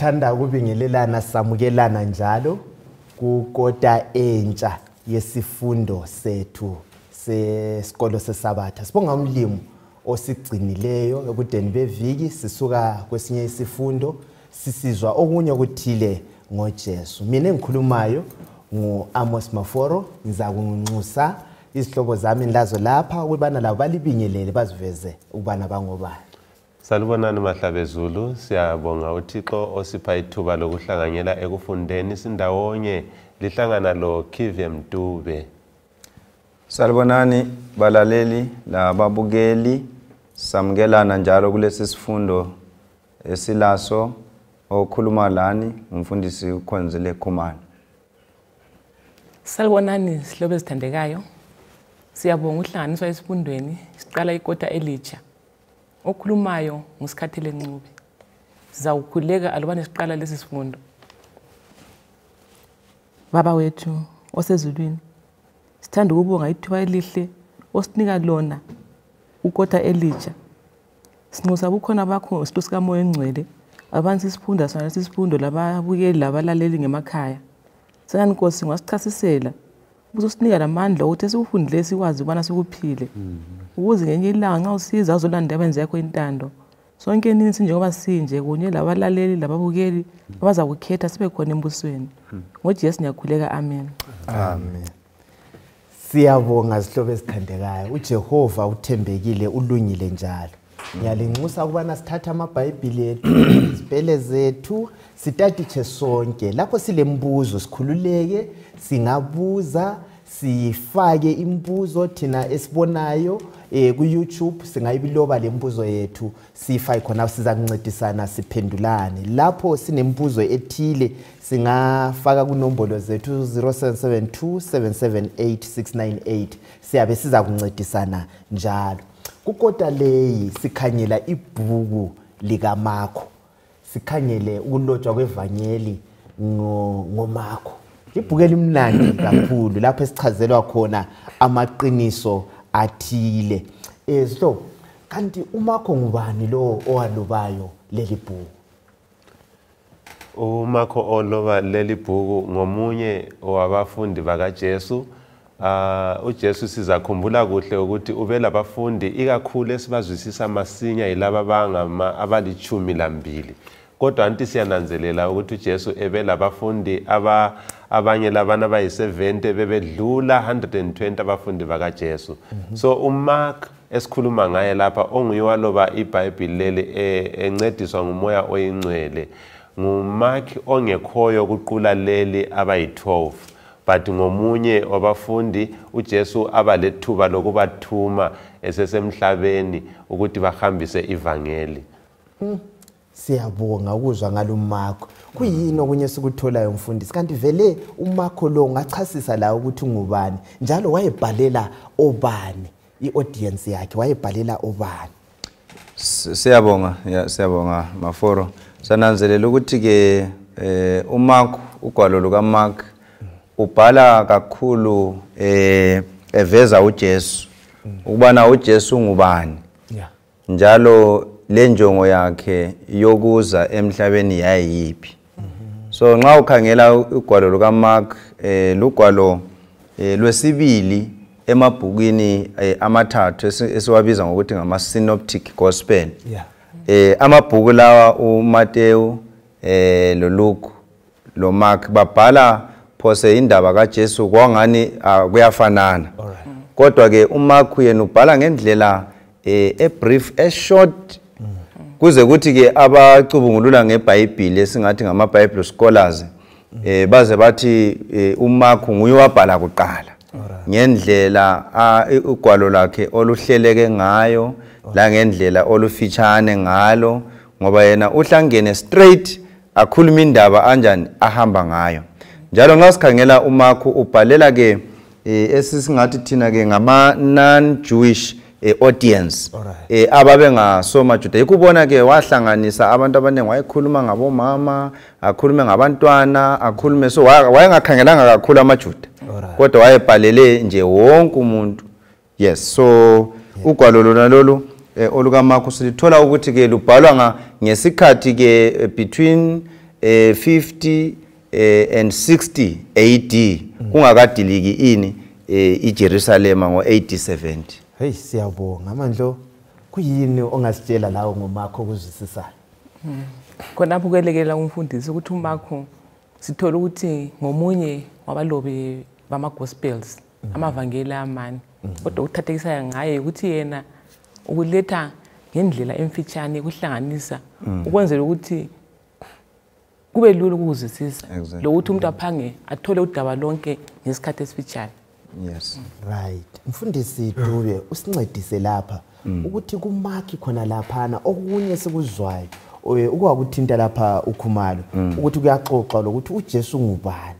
Sithanda ukubingelelana samukelana njalo kukota entsha yesifundo sethu sesikolo sesabatha. Sibonga umlimo osigcinileyo ekudeni beviki sisuka kwesinye isifundo sisizwa okunye okuthile ngoJesu. Mina engikhulumayo ngu Amos Maforo ngiza kunxusa izihlobo zami nilazo lapha ukubana labo balibingelele baziveze ukubana bangobani. Salubonani mahlabezulu siyabonga uThixo osipha ithuba lokuhlanganyela ekufundeni sindawonye. Lihlangana lo Kivem Dube Salibonani balaleli lababukeli samkelana njalo kulesi sifundo esilaso okhuluma lani umfundisi ukhonzile Khumani Salibonani sihlobo ezithandekayo. Siyabonga uhlanganiswa esifundweni siqala ikota elitsha. Okhulumayo ngusikhathele Ncube. Sizawukhuleka alubani siqala lesi sifundo. Baba wethu osezulwini. Sithanda ukubonga ithuba elihle osinika lona ukota elitsha. Sinxusa bukhona bakho isifiso sikamoya engcwele. Abantu sisifunda sona lesi sifundo lababukeli labalaleli ngemakhaya. Sengani Nkosi ngasichasisela uzosinika lamandla ukuthi esikufundile sikwazi ukubana sikuphile ukuze ngenye ilanga nxa usiza azolanda abenze yakho intando sonke nini sinjengoba sinje kunye labalaleli lababukeli abaza kukhetha sibe khona embusweni ngojesu ngiyakhuleka amen Amen. Siyabonga zihlobo ezithandekayo. uJehova uthembekile ulungile njalo. Ngiyalinxusa ukubana sithathe amabhayibhili ethu, izipele zethu, sitaditshe sonke. Lapho silembuzo sikhululeke, singabuza, sifake imbuzo thina esibonayo eh ku YouTube singayibiloba lembuzo yethu. Sifake khona siza kuncedisana siphendulane. Lapho sinembuzo ethile singafaka kunombolo zethu 0772778698 siyabe siza kuncedisana njalo. Kukota leyi sikhanyela ibhuku likaMarko sikhangele ukulotshwa kwevangeli ngo- ngoMarko ibhuku elimnandi kakhulu lapho esichazelwa khona amaqiniso athile. Eh sihlobo kanti uMarko ngubani lo owalobayo leli bhuku? uMarko oloba leli bhuku ngomunye wabafundi bakaJesu. Ah uJesu sizakhumbula kuhle ukuthi ube labafundi ikakhulu esibazwisisa masinya yilaba bangama abalichumi lambili. Kodwa anti siyananzelela ukuthi uJesu ebe labafundi aba abanye labana bayi70 bebedlula 120 abafundi bakaJesu. So uMark esikhuluma ngaye lapha onguye waloba iBhayibheli leli eh, encediswa ngumoya oyingcwele nguMark ongekhoyo kuqula leli abayi12 but ngomunye wabafundi uJesu abalethuba lokubathuma esesemhlabeni ukuthi bahambise ivangeli. Siyabonga ukuzwa ngaloMarko. Kuyini okunye sikutholayo mfundisi? Kanti vele uMarko lo ngachasisa la ukuthi ungubani njalo wayebhalela obani iaudience yakhe wayebhalela obani. Siyabonga ya siyabonga maforo sananzelela ukuthi ke eh uMark ugwalo lukaMark ubhala kakhulu eh eveza uJesu ukubana uJesu ungubani Yeah. njalo le njongo yakhe yokuza emhlabeni yayiphi so nxa ukhangela ugwalo lukaMark eh lugwalo eh, lwesibili emabhukini eh, amathathu esi- esiwabiza ngokuthi ngama synoptic gospel eh amabhuku lawa uMateyu eh loLuke loMark babhala phose indaba kaJesu kwangani kuyafanana. Kodwa ke uMark yena ubhala ngendlela eh e brief e short kuze kuthi ke abacubungulula ngeBhayibheli esingathi ngama Bible scholars eh baze bathi eh, uMark nguye wabhala kuqala. Ngendlela ah, i- ugwalo lakhe oluhleleke ngayo la ngendlela olufitshane ngalo ngoba yena uhlangene straight akhuluma indaba anjani ahamba ngayo. Njalo nxa sikhangela uMark ubhalela ke eh, esisingathi thina ke ngama non Jewish eh, audience eh ababengasoma Juda ikubona ke wahlanganisa abantu abaningi wayekhuluma ngabomama akhulume ngabantwana akhulume so wa- wayengakhangelanga kakhulu amaJuda. Kodwa wayebhalele nje wonke umuntu. Yes so ugwalo lona lolu eh, olukamarku silithola ukuthi ke lubhalwa ngesikhathi ke eh, between eh, 50 eh, and 60 AD kungakadiliki ini iJerusalem ngo-AD 70 heyi siyabonga. Mandlo kuyini ongasitshela lawo ngomakho okuzwisisayo? Khonapho kwelekelela umfundisi ukuthi umakho sithola ukuthi ngomunye wabalobi bama-gospels amavangeli amane. Kodwa ukuthathekisayo ngaye ukuthi yena ukuletha ngendlela emfitshane kuhlanganisa ukwenzela ukuthi kube lula ukuzwisisa lokuthi umuntu aphange athole udaba lonke ngesikhathi esifitshane. Yes. Right. Mfundisi dube usincedise lapha. Ukuthi kumakhi khona laphana okunye sikuzwayo. Eh, ukwakuthinta lapha ukhumalo. Ukuthi kuyaxoxwa lokuthi ujesu ngubani.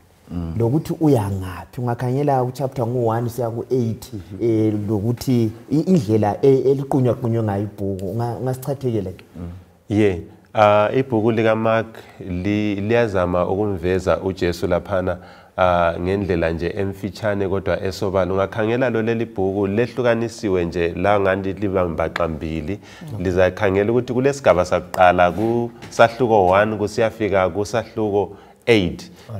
Lokuthi uyangaphi ungakhangela uchapter ngu-1 siya ku-8 um lokuthi indlela e- eliqunywaqunywe ngayo ibhuku. Unga- ungasichathekele ke ye uh, ibhuku likamark liyazama ukumveza ujesu laphana uh, ngendlela nje emfitshane kodwa esobala ungakhangela lo leli bhuku lehlukanisiwe nje la ngani libambaqambili lizakhangela ukuthi kulesigaba sakuqala kusahluko 1 kusiyafika kusahluko 8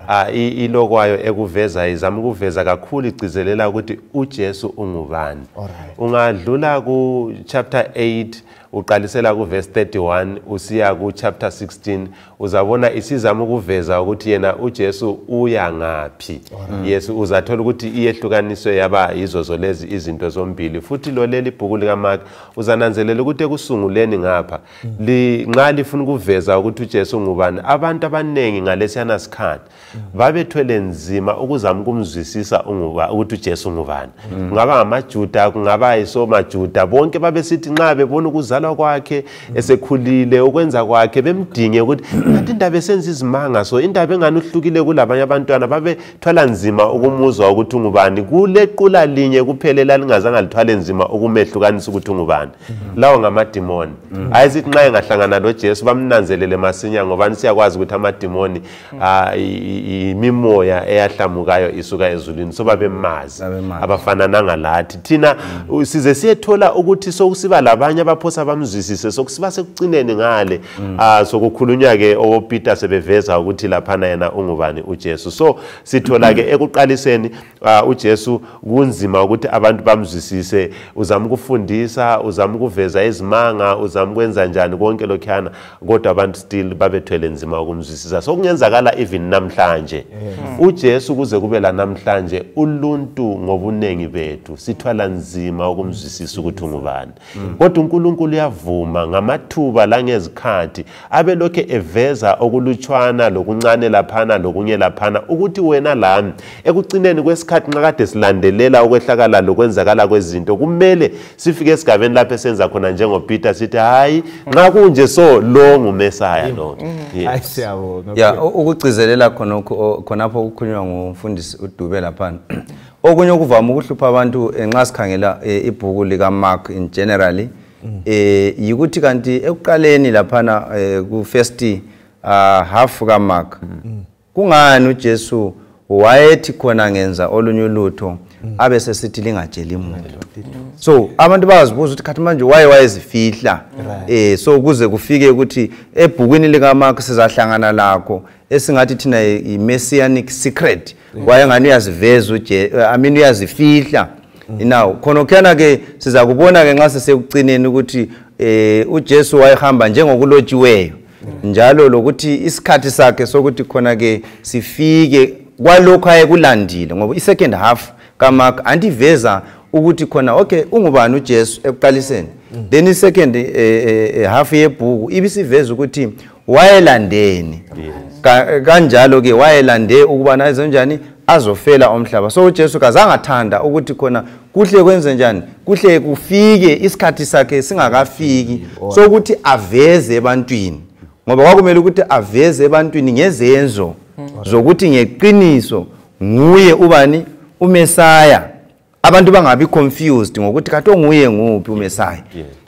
uh, ilokwayo ekuveza izama ukuveza kakhulu igcizelela ukuthi ujesu ungubani. Alright. ungadlula ku chapter 8 uqalisela ku verse 31 usiya ku chapter 16 uzabona isizama ukuveza ukuthi yena uJesu uya ngaphi. Yes uzathola ukuthi iyehlukaniswe yaba yizo lezi izinto zombili. Futhi lo leli bhuku lika Mark uzananzelela ukuthi ekusunguleni ngapha li nxa lifuna ukuveza ukuthi uJesu ngubani abantu abanengi ngalesiyana sikhathi babethwele nzima ukuzama ukumzwisisa unguba ukuthi uJesu ngubani. Kungaba ngamajuda kungaba yisomajuda bonke babesithi nxa bebona ukuzalwa kwakhe esekhulile ukwenza kwakhe bemdinge ukuthi kanti indaba esenza izimanga so indaba engani uhlukile kulabanye abantwana? Babethwala nzima ukumuzwa ukuthi ungubani. Kulequla linye kuphela elalingazange lithwale nzima ukumehlukanisa ukuthi ungubani. Lawo ngamadimoni. Ayisithi nxa engahlangana lojesu bamnanzelele masinya ngobani siyakwazi ukuthi amadimoni ah, i- i- imimoya eyahlamukayo isuka ezulwini. So babemazi abafanananga lathi thina size siyethola ukuthi sokusiba labanye abaphosa bamzwisise sokusiba sekucineni ngale ah, sokukhulunywa-ke opeter sebeveza ukuthi laphana yena ungubani ujesu. So sithola-ke ekuqaliseni ah, ujesu kunzima ukuthi abantu bamzwisise. Uzama ukufundisa uzama ukuveza izimanga uzama ukwenza njani konke lokhuyana kodwa abantu still babethwele nzima ukumzwisisa. So kungenzakala even namhlanje. Ujesu kuze kube la namhlanje uluntu ngobuningi bethu. Sithwala nzima ukumzwisisa ukuthi ungubani. Kodwa unkulunkulu uyavuma ngamathuba langezikhathi abe lokhe eveza okulutshwana lokuncane laphana lokunye laphana ukuthi wena lami ekucineni kwesikhathi nxa kade silandelela ukwehlakala lokwenzakala kwezinto kumele sifike esigabeni lapho esenza khona njengopeter sithi hayi nxa kunje so lo ngumesaya lo. Yes. hayi siyabonga. Ya u- ukugcizelela khonokho o- khonapho kukhulunywa ngumfundisi udube laphana. Okunye okuvama ukuhlupha abantu eh, nxa sikhangela eh, ibhuku likamark in generally eh yikuthi kanti ekuqaleni laphana eh, ku-first uh, half kamark kungani ujesu wayethi khona ngenza olunye ulutho abe sesithi lingatsheli muntu? So abantu bayazibuza ukuthi khathi manje waye wayezifihla. Eh so kuze kufike ukuthi ebhukwini likamark sizahlangana lakho esingathi thina i-messianic secret. Wayengani uyaziveza uje i mean uyazifihla. Now khonokuyana ke siza kubona ke nxa sesekucineni ukuthi eh uJesu wayehamba njengokulotshiweyo. Njalo lokuthi isikhathi sakhe sokuthi khona ke sifike kwalokho ayekulandile ngoba i-second half kamark andiveza ukuthi khona okay ungubani ujesu ekuqaliseni? Then i-second eh, eh, half yebhuku ibisiveza ukuthi wayelandeni. Ka- kanjalo ke wayelande ukubana aze njani azofela umhlaba. So ujesu kazangathanda ukuthi khona kuhle kwenze njani? Kuhle kufike isikhathi sakhe singakafiki. Sokuthi aveze ebantwini ngoba kwakumele ukuthi aveze ebantwini ngezenzo zokuthi ngeqiniso nguye ubani? Umesaya. Abantu bangabi confused ngokuthi kathi onguye nguphi umesaya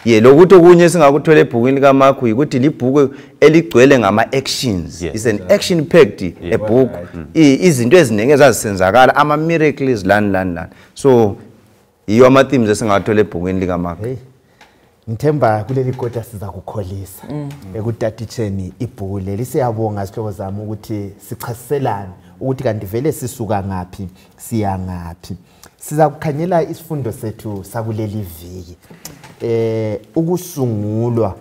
ye. Lokuthi okunye singakuthola ebhukwini likamarku yikuthi libhuku eligcwele ngama-actions is an action packed a book. I- izinto eziningi ezazisenzakala ama-miracles lani lani lani so yiyo ama-themes esingawathola ebhukwini likamarku hey ngithemba kuleli kota siza kukholisa ekutatitsheni ibhuku leli. Siyabonga sihlobo zami ukuthi sichasiselane ukuthi kanti vele sisuka ngaphi siya ngaphi. Siza kukhanyela isifundo sethu sakuleli viki. Eh ukusungulwa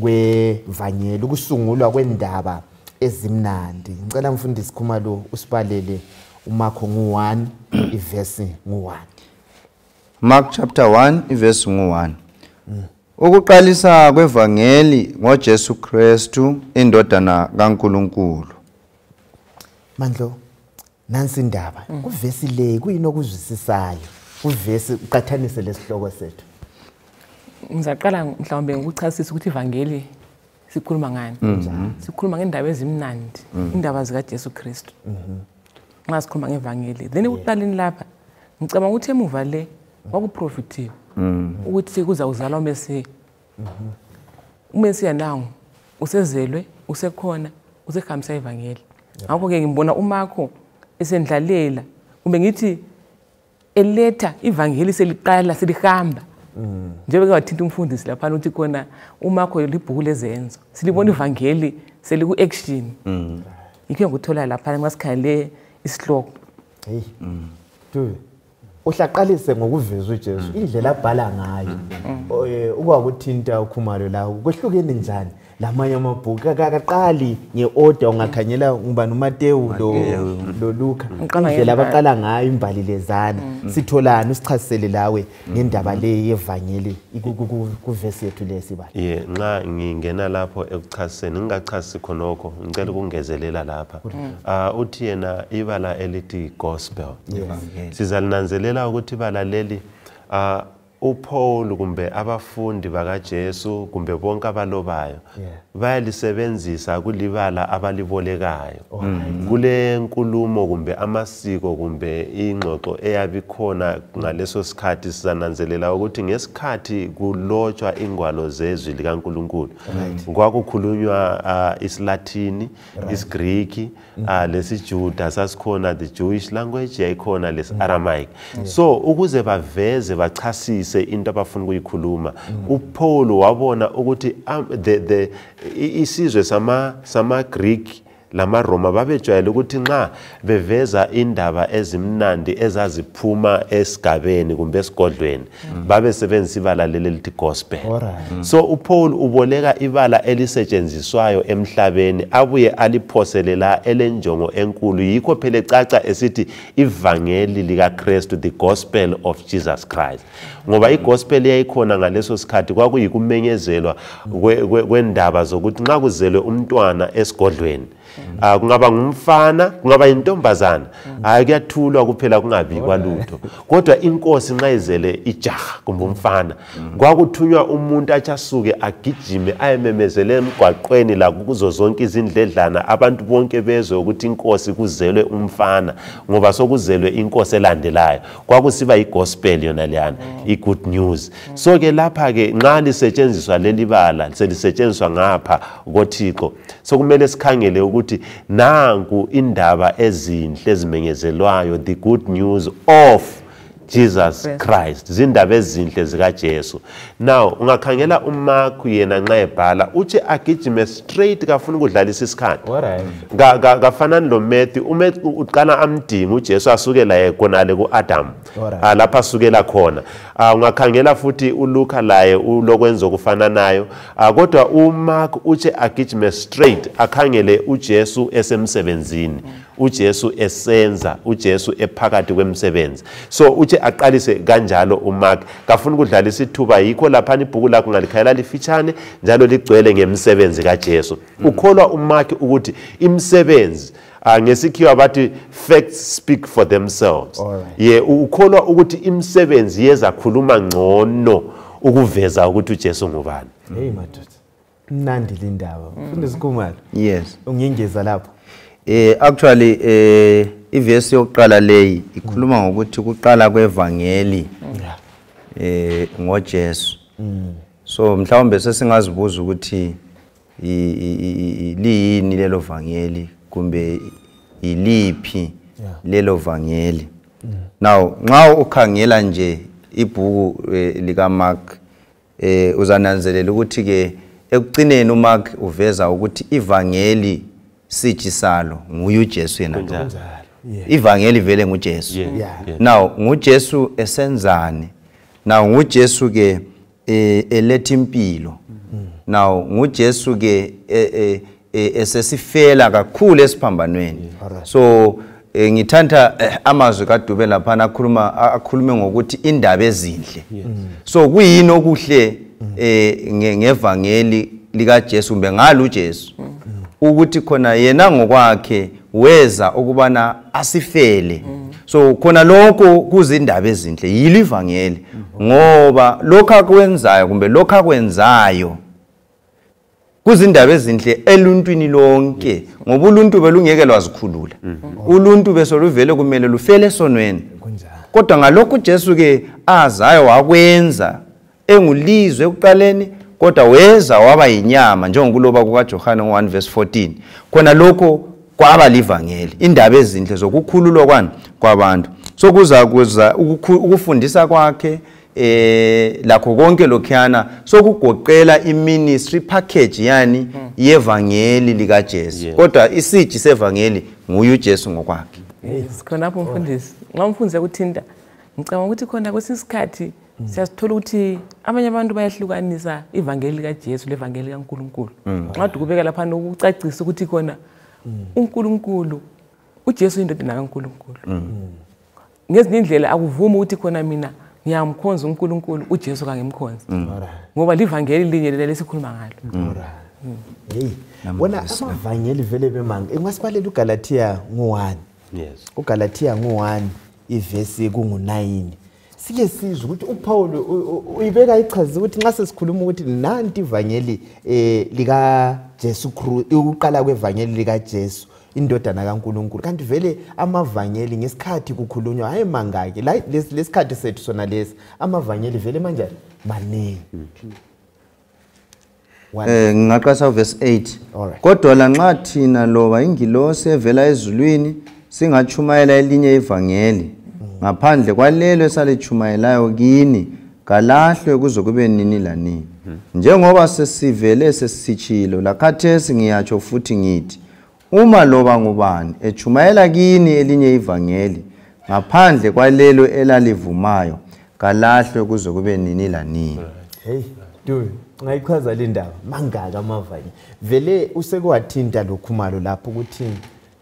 kwevangeli ukusungulwa kwendaba ezimnandi. Ngicela mfundisi khumalo usibalele umakho ngu-1 ivesi ngu-1 Mark chapter 1 iverse ngu1 Ukuqalisa kwevangeli ngoJesu Kristu indodana kaNkuluNkulu. Mandlo. Nansi indaba kuvesi le kuyini okuzwisisayo? Kuvesi uqathanise lesihloko sethu. Ngizaqala mhlawumbe ngokuchasisa ukuthi ivangeli sikhuluma ngani? Sikhuluma ngendaba ezimnandi indaba zikajesu kristu. Nxa sikhuluma ngevangeli. Then ekuqaleni lapha ngicabanga ukuthi emuva le kwakuprofithiwe ukuthi kuzawuzalwa umesiya umesiya nawo usezelwe usekhona usehambisa ivangeli. Ngakho-ke ngibona umakho esendlalela. Kumbe ngithi eletha ivangeli seliqala selihamba. Njengoba wathinta umfundisi laphana ukuthi khona umakho libhuku lezenzo silibona ivangeli seliku-action. Yikho engikutholayo laphana nxa sikhangele isihloko. Heyi Dube uhlaqalise ngokuveza uJesu indlela abhala ngayo. Eh ukwakuthinta ukhumalo lawo kwehlukene njani? Lamanye amabhuku kaqali nge-oda ungakhanyela ngubani uMateyu lo lo indlela abaqala ngayo imbali lezana. Sitholani usichasisele lawe ngendaba le yevangeli kuvesi yethu lesiba ye nxa ngingena lapho ekuchasiseni ngingachasisi khonokho ngicela ukungezelela lapha. Um uthi yena ibala elithi gospel. Sizalinanzelela ukuthi ibala leli ah, uPaul kumbe abafundi bakaJesu kumbe bonke abalobayo bayalisebenzisa kulibala abalibolekayo. Kule nkulumo kumbe amasiko kumbe ingxoxo eyabikhona ngaleso sikhathi sizananzelela ukuthi ngesikhathi kulotshwa ingwalo zezwi likaNkuluNkulu kwakukhulunywa isilatini isigriki uh, lesijuda sasikhona the jewish language yayikhona lesi-aramaic. So ukuze baveze bachasise into abafuna ukuyikhuluma. Upaul wabona ukuthi um, the, the, isizwe sama- sama-greek lamaroma babejwayele ukuthi nxa beveza indaba ezimnandi ezaziphuma esigabeni kumbe esigodlweni babesebenzisa ibala leli lithi gospel. Alright. so upaul uboleka ibala elisetshenziswayo emhlabeni abuye aliphosele la elenjongo enkulu. Yikho phela ecaca esithi ivangeli likakrestu the gospel of jesus christ. Ngoba igospel yayikhona ngaleso sikhathi kwakuyikumenyezelwa kwe- kwe- kwendaba zokuthi nxa kuzelwe umntwana esigodlweni Ah, kungaba ngumfana kungaba yintombazana. Hayi kuyathulwa kuphela kungabikwa lutho kodwa inkosi nxa izele ijaha kumbe umfana kwakuthunywa umuntu athi asuke agijime ayememezele emgwaqweni lakho kuzo zonke izindledlana abantu bonke bezwe ukuthi inkosi kuzelwe umfana ngoba sokuzelwe inkosi elandelayo. Kwakusiba igospel yona leyana i-good news. So-ke lapha-ke nxa lisetshenziswa leli bala selisetshenziswa ngapha kothixo sokumele sikhangele ukuthi nanku indaba ezinhle ezimenyezelwayo the good news of jesus christ. Zindaba ezinhle zikajesu. Now ungakhangela umark yena nxa ebhala uthi agijime straight kafuna ukudlalisa isikhathi. Alright. Ka- ka- kafanani uMatthew uqala amdinga uJesu asukela ye khonale ku-adamu lapho lapha asukela khona. Ah, ungakhangela futhi uLuka laye ulokwenza okufananayo. Nayo kodwa uMark uthi agijime straight akhangele uJesu esemsebenzini uJesu esenza uJesu ephakathi kwemsebenzi so uthi aqalise kanjalo uMark. Kafuna ukudlalisa ithuba yikho lapha ibhuku lakho ngalikhayela lifitshane njalo ligcwele ngemsebenzi kaJesu. Ukholwa uMark ukuthi imsebenzi ah, ngesikhiwa bathi facts speak for themselves. Ye ukholwa ukuthi imsebenzi yezakhuluma ngcono ukuveza ukuthi uJesu ngubani. Hey madoda. Mnandi lindaba mfundisi Khumalo yes. Ungingeza lapho eh actually eh ivesi yokuqala leyi ikhuluma ngokuthi kuqala kwevangeli eh ngoJesu. So mhlawumbe sesingazibuza ukuthi liyini lelo vangeli kumbe iliphi lelo vangeli. Now nxa ukhangela nje ibhuku eh, lika Mark eh uzananzelela ukuthi ke ekucineni uMark uveza ukuthi ivangeli siji salo nguye uJesu yena Kunjalo. ivangeli vele nguJesu. Now nguJesu esenzani? Now nguJesu ke eletha impilo. Now nguJesu ke eh, eh, eh, esesifela kakhulu esiphambanweni. So ngithanda eh, amazwi kaDube lapha akhuluma akhulume ngokuthi indaba ezinhle. So kuyini okuhle nge- ngevangeli likaJesu kumbe ngalo uJesu ukuthi khona yena ngokwakhe weza ukubana asifele. So khona lokho kuzindaba ezinhle yilo ivangeli. Ngoba lokho akwenzayo kumbe lokho akwenzayo kuzindaba ezinhle eluntwini lonke. Ngoba uluntu belungeke lwazikhulula. Uluntu besoluvele kumele lufele esonweni. Kodwa ngalokhu uJesu ke azayo wakwenza engulizwe ekuqaleni kodwa weza waba yinyama njengokuloba kukaJohane 1 verse 14 khona lokho kwaba livangeli indaba ezinhle zokukhululwa kwani kwabantu. Sokuza kuza ukukhu- ukufundisa kwakhe eh lakho konke lokhuyana sokugoqela iministry package yani yevangeli likaJesu. Yes. kodwa isiji sevangeli nguye uJesu ngokwakhe. Yes khonapho mfundisi nxa umfundisi ekuthinta ngicabanga ukuthi khona kwesinye isikhathi siyasithola ukuthi abanye abantu bayahlukanisa ivangeli likajesu levangeli likankulunkulu. Nxa dukubeka laphana ukucacisa ukuthi khona unkulunkulu ujesu uyindodana kankulunkulu. Ngezinye indlela akuvumi ukuthi khona mina ngiyamkhonza unkulunkulu ujesu kangimkhonzi ngoba livangeli linye lela lesikhuluma ngalo. Hey wona amavangeli vele bemanga ingasibalela uGalatia ngo1 yes. uGalatia ngo1 ivesi kungu9 sike sizwe ukuthi uPaul u- u- uyibeka ichaza ukuthi nxa sesikhuluma ukuthi nanti ivangeli eh lika Jesu Christ uqala kwevangeli lika Jesu indodana kaNkuluNkulu kanti vele amavangeli ngesikhathi kukhulunywa hayi mangaki lesikhathi sethu sona lesi amavangeli vele manje maningi. Eh ngingaqasa uverse 8. Alright. Kodwa la nxa thina loba ingilosi evela ezulwini singachumayela elinye ivangeli ngaphandle kwalelo esalichumayelayo kini kalahlwe kuze kube nini lanini. Njengoba sesivele sesichilo lakhathesi ngiyatsho futhi ngithi uma loba ngubani echumayela kini elinye ivangeli ngaphandle kwalelo elalivumayo kalahlwe kuze kube nini lanini. hey dude ngayichaza le ndaba mangaka amavangeli vele usekwathinta lokhumalo lapho ukuthi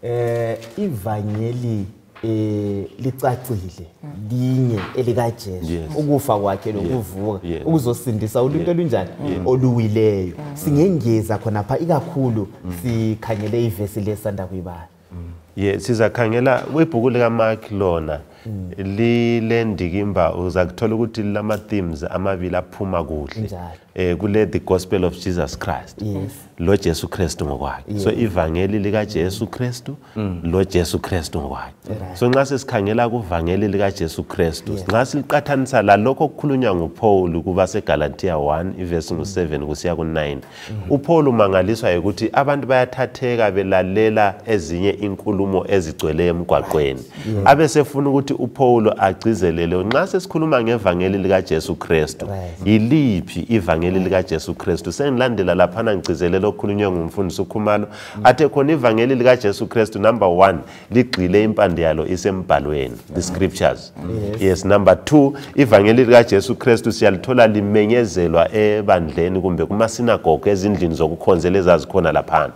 eh ivangeli eh licacile linye elikaJesu. Ukufa kwakhe lokuvuka Yeah. ukuzosindisa uluntu olunjani oluwileyo. Singengeza khona pha ikakhulu sikhangele ivesi lesanda kuyibala. Ye sizakhangela kwibhuku likamark lona lile ndikimba uza kuthola ukuthi lama-themes amabili aphuma kuhle. Eh kule the gospel of jesus christ lo jesu kristu ngokwakhe. So ivangeli likajesu kristu lo jesu kristu ngokwakhe. So nxa sesikhangela kuvangeli likajesu kristu nxa siliqathanisa lalokho okukhulunywa ngupaul kubasegalatiya 1 ivesi ngu-7 kusiya ku-9 upaul umangaliswa yikuthi abantu bayathatheka belalela ezinye inkulumo ezigcwele emgwaqweni. Abesefuna ukuthi upaul agcizelele nxa sesikhuluma ngevangeli likajesu kristu yiliphi ivangeli likajesu kristu? Sengilandela laphana ngigcizelela okukhulunywe ngumfundisi ukhumalo. Athe khona ivangeli likajesu kristu number 1 ligxile impande yalo isembhalweni the scriptures. Yes. Number 2 ivangeli likajesu kristu siyalithola limenyezelwa ebandleni kumbe kuma kumasinagoge ezindlini zokukhonzela ezazikhona lapha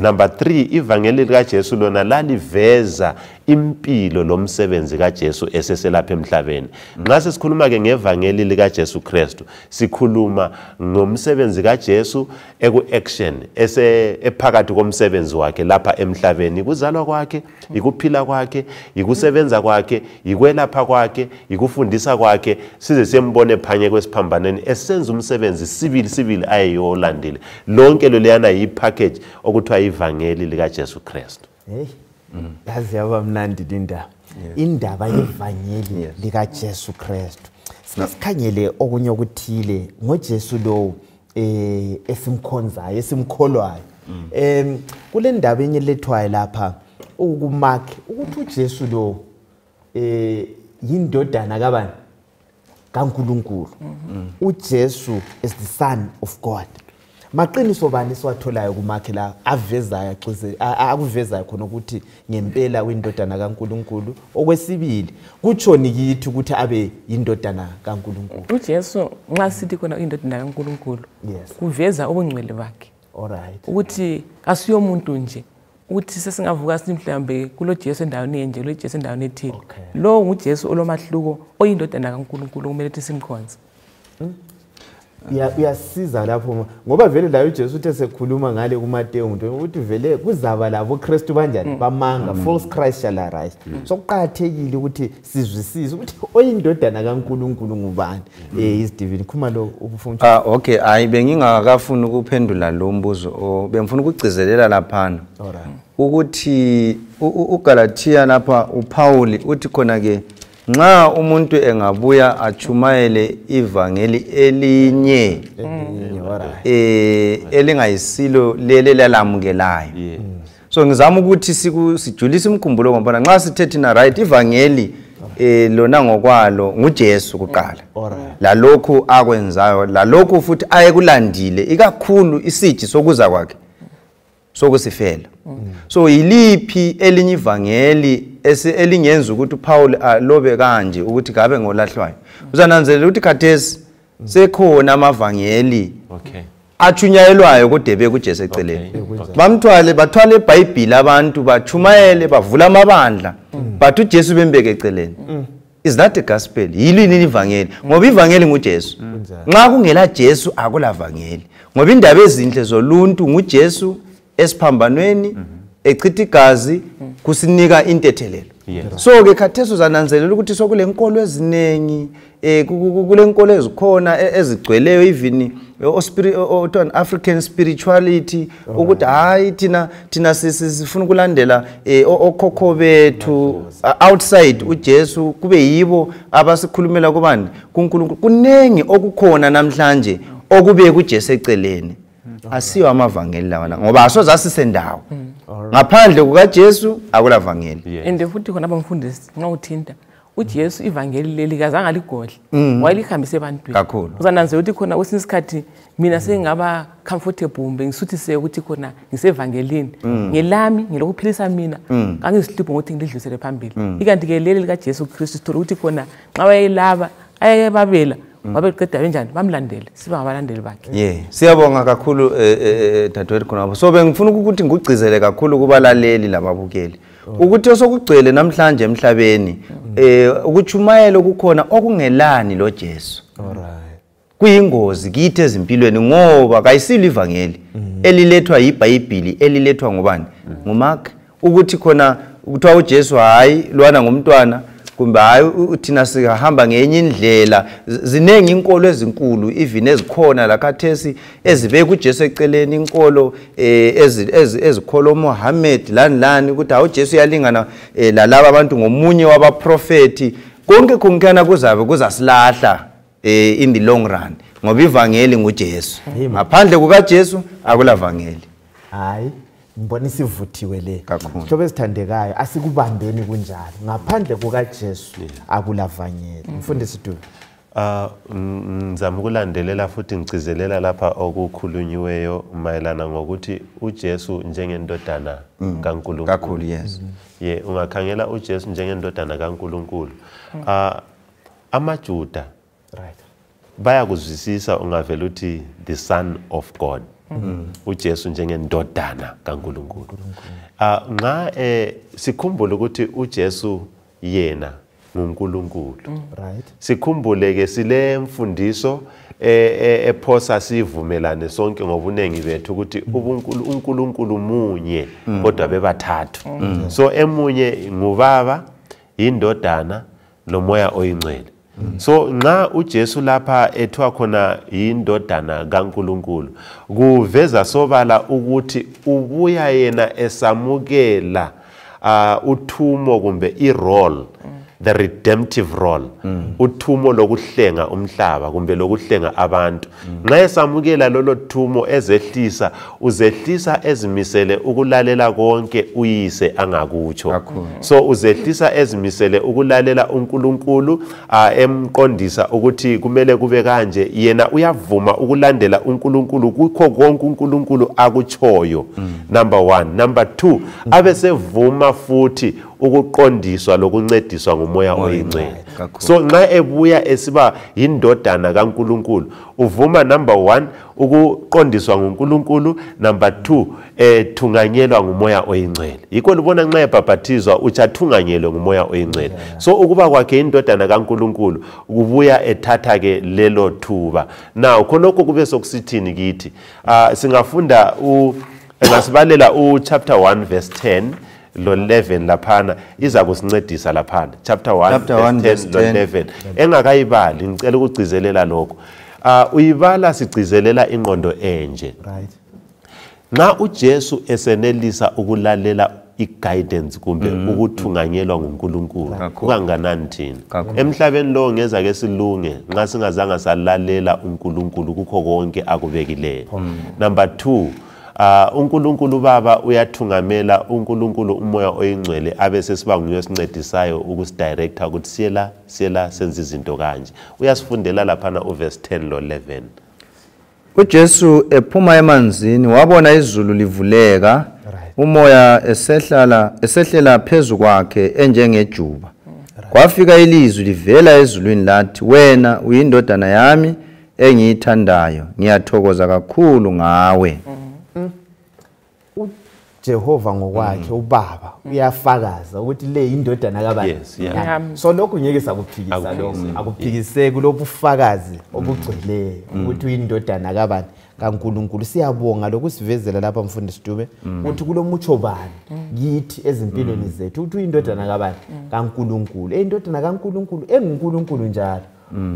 number 3 ivangeli likajesu lona laliveza impilo lomsebenzi kajesu eseselapha emhlabeni. Nxa sesikhuluma-ke ngevangeli likajesu kristu sikhuluma ngomsebenzi kajesu eku-action ese- ephakathi komsebenzi wakhe lapha emhlabeni. Ikuzalwa kwakhe ikuphila kwakhe ikusebenza kwakhe ikwelapha kwakhe ikufundisa kwakhe. Size siyembone phanye kwesiphambanweni esenza umsebenzi sibili sibili ayeyolandile. Lonke loleyana yipackage okuthiwa ivangeli likajesu kristu. Hey. Yazi yaba mnandi lindaba indaba yevangeli likaJesu Kristu. Sike sikhangele okunye okuthile ngoJesu lo eh esimkhonzayo esimkholwayo. Em kule ndaba enye lethwayo lapha ukumark ukuthi uJesu lo eh yindodana kabani? kaNkuluNkulu. uJesu is the son of God. Maqiniso bani siwatholayo kumakhe la avezayo akuvezayo khona ukuthi ngempela uyindodana kaNkuluNkulu? Okwesibili kutshoni kithi ukuthi abe yindodana kaNkuluNkulu? Ujesu nxa sithi khona uyindodana kankulunkulu Yes. kuveza ubungcwele bakhe. Alright ukuthi asiyomuntu nje ukuthi sesingavuka sithi mhlawumbe kulo jesu endaweni enje kulo jesu endaweni ethile. Okay. lowo ngujesu olomahluko oyindodana kankulunkulu kumele ukuthi simkhonze. Uya- uyasiza lapho ngoba vele layo ujesu uthe sekhuluma ngale kumatewu nto ukuthi vele kuzaba labo kristu banjani? Bamanga false christ shall arise. So kuqakathekile ukuthi sizwisise ukuthi oyindodana kankulunkulu ngubani? Um isdivini khuma lo ukufuna Ah okay. Hayi bengingakafuni ukuphendula lo mbuzo bengifuna ukugcizelela laphana. Ukuthi u- u- lapha upawuli uthi khona ke nxa umuntu engabuya achumayele ivangeli elinye alright eh elingayisilo lele lalamukelayo so ngizama ukuthi sijulise umkhumbulo ngoba nxa sithe thina right ivangeli eh lona ngokwalo nguJesu kuqala. Lalokhu akwenzayo lalokhu futhi ayekulandile ikakhulu isiji sokuza kwakhe sokusifela. So yiliphi elinye ivangeli elingenza ukuthi uPaul alobe kanje ukuthi ngabe ngolahlwayo. Uzananzelela ukuthi khathesi sekhona amavangeli Okay. achunyayelwayo kodwa kujesu eceleni. Bamthwale bathwale ibhayibhili abantu bachumayele bavula amabandla. But ujesu bembeke eceleni. Is that the gospel? Yilini ivangeli? Ngoba ivangeli ngujesu. Nxa kungela jesu akulavangeli. Ngoba indaba ezinhle zoluntu ngujesu esiphambanweni. Echitha igazi kusinika intethelelo. So ke khathesi uzananzelela ukuthi sokule nkolo eziningi eh ku- ku- kule nkolo ezikhona e- ezigcweleyo even othiwa African spirituality ukuthi hayi thina thina si- si- sifuna ukulandela eh, o- okhokho bethu outside uJesu kube yibo abasikhulumela kubani? kuNkulunkulu. Kunengi okukhona namhlanje okube kuJesu eceleni. Asiyo amavangeli lawana ngoba asoze asisendawo. Ngaphandle kukaJesu akula vangeli. And futhi khona abamfundisi nxa uthinta ujesu ivangeli leli kazange aligodle wayelihambisa ebantwini. Kakhulu. uzananzela ukuthi khona kwesinye isikhathi mina sengingaba comfortable kumbe ngisuthiseke ukuthi khona ngisevangelini. Ngelami ngelokuphilisa mina kangizihlupho ngokuthi ngilidlulisele phambili. Ikanti-ke leli likajesu kristu sithole ukuthi khona nxa wayelaba ayebabela wabeqeda benjani? Bamlandele. Siba ngabalandeli bakhe. Yeah siyabonga kakhulu eh, eh, eh, dadewethu khonapho so bengifuna ukuthi ngugcizele kakhulu kubalaleli lababukeli ukuthi osokugcwele namhlanje emhlabeni eh ukuchumayela kukhona okungelani lo Jesu. Alright. Kuyingozi kithi ezimpilweni ngoba kayisilo ivangeli elilethwa yiBhayibhili elilethwa ngubani? nguMark. Ukuthi khona kuthiwa uJesu hhayi lwana ngumntwana kumbe hayi u- u- thina sihamba ngenye indlela. Z- zinengi inkolo ezinkulu even ezikhona la khathesi ezibeka uJesu eceleni inkolo eh, ezi- ezi- ezikholwa uMuhammad lani lani ukuthi hawu uJesu uyalingana eh, lalaba abantu ngomunye wabaprofeti konke kunkana kuzabe kuzasilahla eh in the long run ngoba ivangeli nguJesu. Ngaphandle kukaJesu akulavangeli. Hayi. Ngibona isivuthiwe le. Hlobo ezithandekayo asikubambeni kunjalo. Ngaphandle kukajesu akulavanyele mfundisi dube. Ah ng- ngizama ukulandelela futhi ngicizelela lapha okukhulunyiweyo mayelana ngokuthi uJesu njengendodana kaNkulunkulu. Ye ungakhangela uJesu njengendodana kaNkulunkulu. Ah amaJuda bayakuzwisisa ungavele uthi the son of God. uJesu njengendodana kaNkulunkulu. Ah nxa eh sikhumbule ukuthi uJesu yena nguNkulunkulu. right. Sikhumbule ke sile mfundiso eh, eh, ephosa sivumelane sonke ngobunengi bethu ukuthi ubunkulu uNkulunkulu munye kodwa bebathathu. So emunye ngubaba indodana lomoya oyingcwele so nxa uJesu lapha ethiwa khona yindodana kaNkulunkulu kuveza sobala ukuthi ubuya yena esamukela uh, uthumo kumbe i-role the redemptive role. Uthumo lokuhlenga umhlaba kumbe lokuhlenga abantu. Nxa esamukela lolo thumo ezehlisa uzehlisa ezimisele ukulalela konke uyise angakutsho. So uzehlisa ezimisele ukulalela uNkulunkulu emqondisa ukuthi kumele kube kanje. Yena uyavuma ukulandela uNkulunkulu kukho konke uNkulunkulu akuchoyo number 1 number 2 abe sevuma futhi ukuqondiswa lokuncediswa ngumoya oyingcwele so nxa ebuya esiba yindodana kaNkulunkulu uvuma number 1 ukuqondiswa nguNkulunkulu. Number 2 ethunganyelwa ngumoya oyingcwele yikho libona nxa ebhabhathizwa uchathunganyelwe ngumoya oyingcwele so ukuba kwakhe indodana kaNkulunkulu kubuya ethatha ke lelo thuba. Now khonokho kube sokusithini kithi? Ah, singafunda u ngasibalela u chapter 1 verse 10 lo 11 laphana iza kusincedisa laphana. Chapter 1 Chapter 1 verse 10 lo verse 11 engakayibali ngicela ukugcizelela lokho. Ah uyibala sigcizelela ingqondo enje. Right. Nxa uJesu esenelisa ukulalela iguidance kumbe ukuthunganyelwa nguNkulunkulu kukanganani thina. Emhlabeni lo ngeza ke silunge nxa singazange salalela uNkulunkulu kukho konke akubekileyo number 2 Uh, uNkulunkulu baba uyathungamela uNkulunkulu umoya oyingcwele abe sesiba nguye osincedisayo ukusidirector ukuthi siyela siyela senza izinto kanje. Uyasifundela laphana uverse 10 lo 11 ujesu ephuma emanzini wabona izulu livuleka umoya esehlala esehlela phezu kwakhe enjengejuba. Kwafika ilizwi livela ezulwini lathi wena uyindodana yami engiyithandayo ngiyathokoza kakhulu ngawe. uJehova ngokwakhe ubaba uyafakaza ukuthi le indodana kabani Yes, yeah. Yami. so lokho ngeke sakuphikisa lokho. Akuphikiseki. akuphikiseki lobufakazi obugcweleyo ukuthi uyindodana kabani kaNkuluNkulu. Siyabonga lokusivezela lapha mfundisi Dube ukuthi kulomutsho bani kithi ezimpilweni zethu ukuthi uyindodana kabani kaNkuluNkulu. Eyindodana kaNkuluNkulu enguNkulunkulu njalo.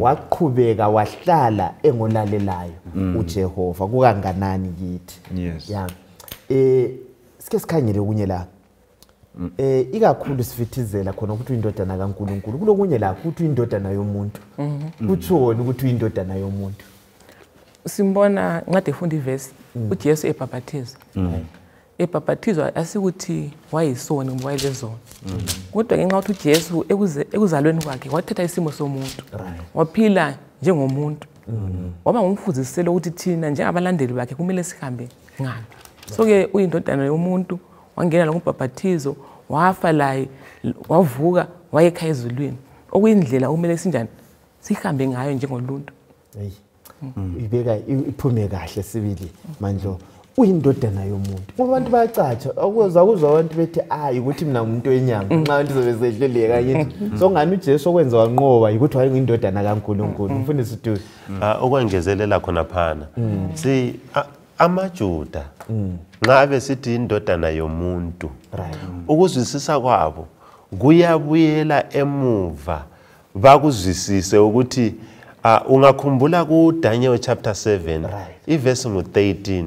Waqhubeka wahlala engolalelayo uJehova kukanganani kithi? Yes. ya. Eh sike sikhangele kunye la. Eh ikakhulu sifithizela khona ukuthi uyindodana kaNkuluNkulu. Kulokunye la ukuthi uyindodana yomuntu. Kutshoni ukuthi uyindodana yomuntu. Simbona ncade efunda ivesi ujesu ebhabhathiza ebhabhathizwa asikuthi wayisoni ngoba wayelezona kodwa ngenxa yokuthi ujesu ekuzalweni kwakhe wathatha isimo somuntu. Waphila njengomuntu. Waba ngumfuziselo ukuthi thina njengabalandeli bakhe kumele sihambe ngaphi so-ke uyindodana yomuntu wangena lo ngubhabhathizo wafa laye wavuka wayekha ezulwini. Okuyindlela okumele sinjani? Sihambe ngayo njengoluntu. Hey ibeka iphume kahle sibili mandlo. Uyindodana yomuntu. Ngoba abantu bayacatsha akuzwa kuzwa abantu bethi hayi ukuthi mina ngumuntu wenyama. Nxa abantu zobe sehleleka ngithi so ngani uJesu okwenza wanqoba ukuthi wayengindodana kaNkuluNkulu? Mfundisi Dube Ah, okwengezelela khona phana. Si a- amajuda nxa besithi indodana yomuntu Right. ukuzwisisa kwabo kuyabuyela emuva bakuzwisise ukuthi ah, ungakhumbula kuDaniel chapter 7 Right. ivesi ngu13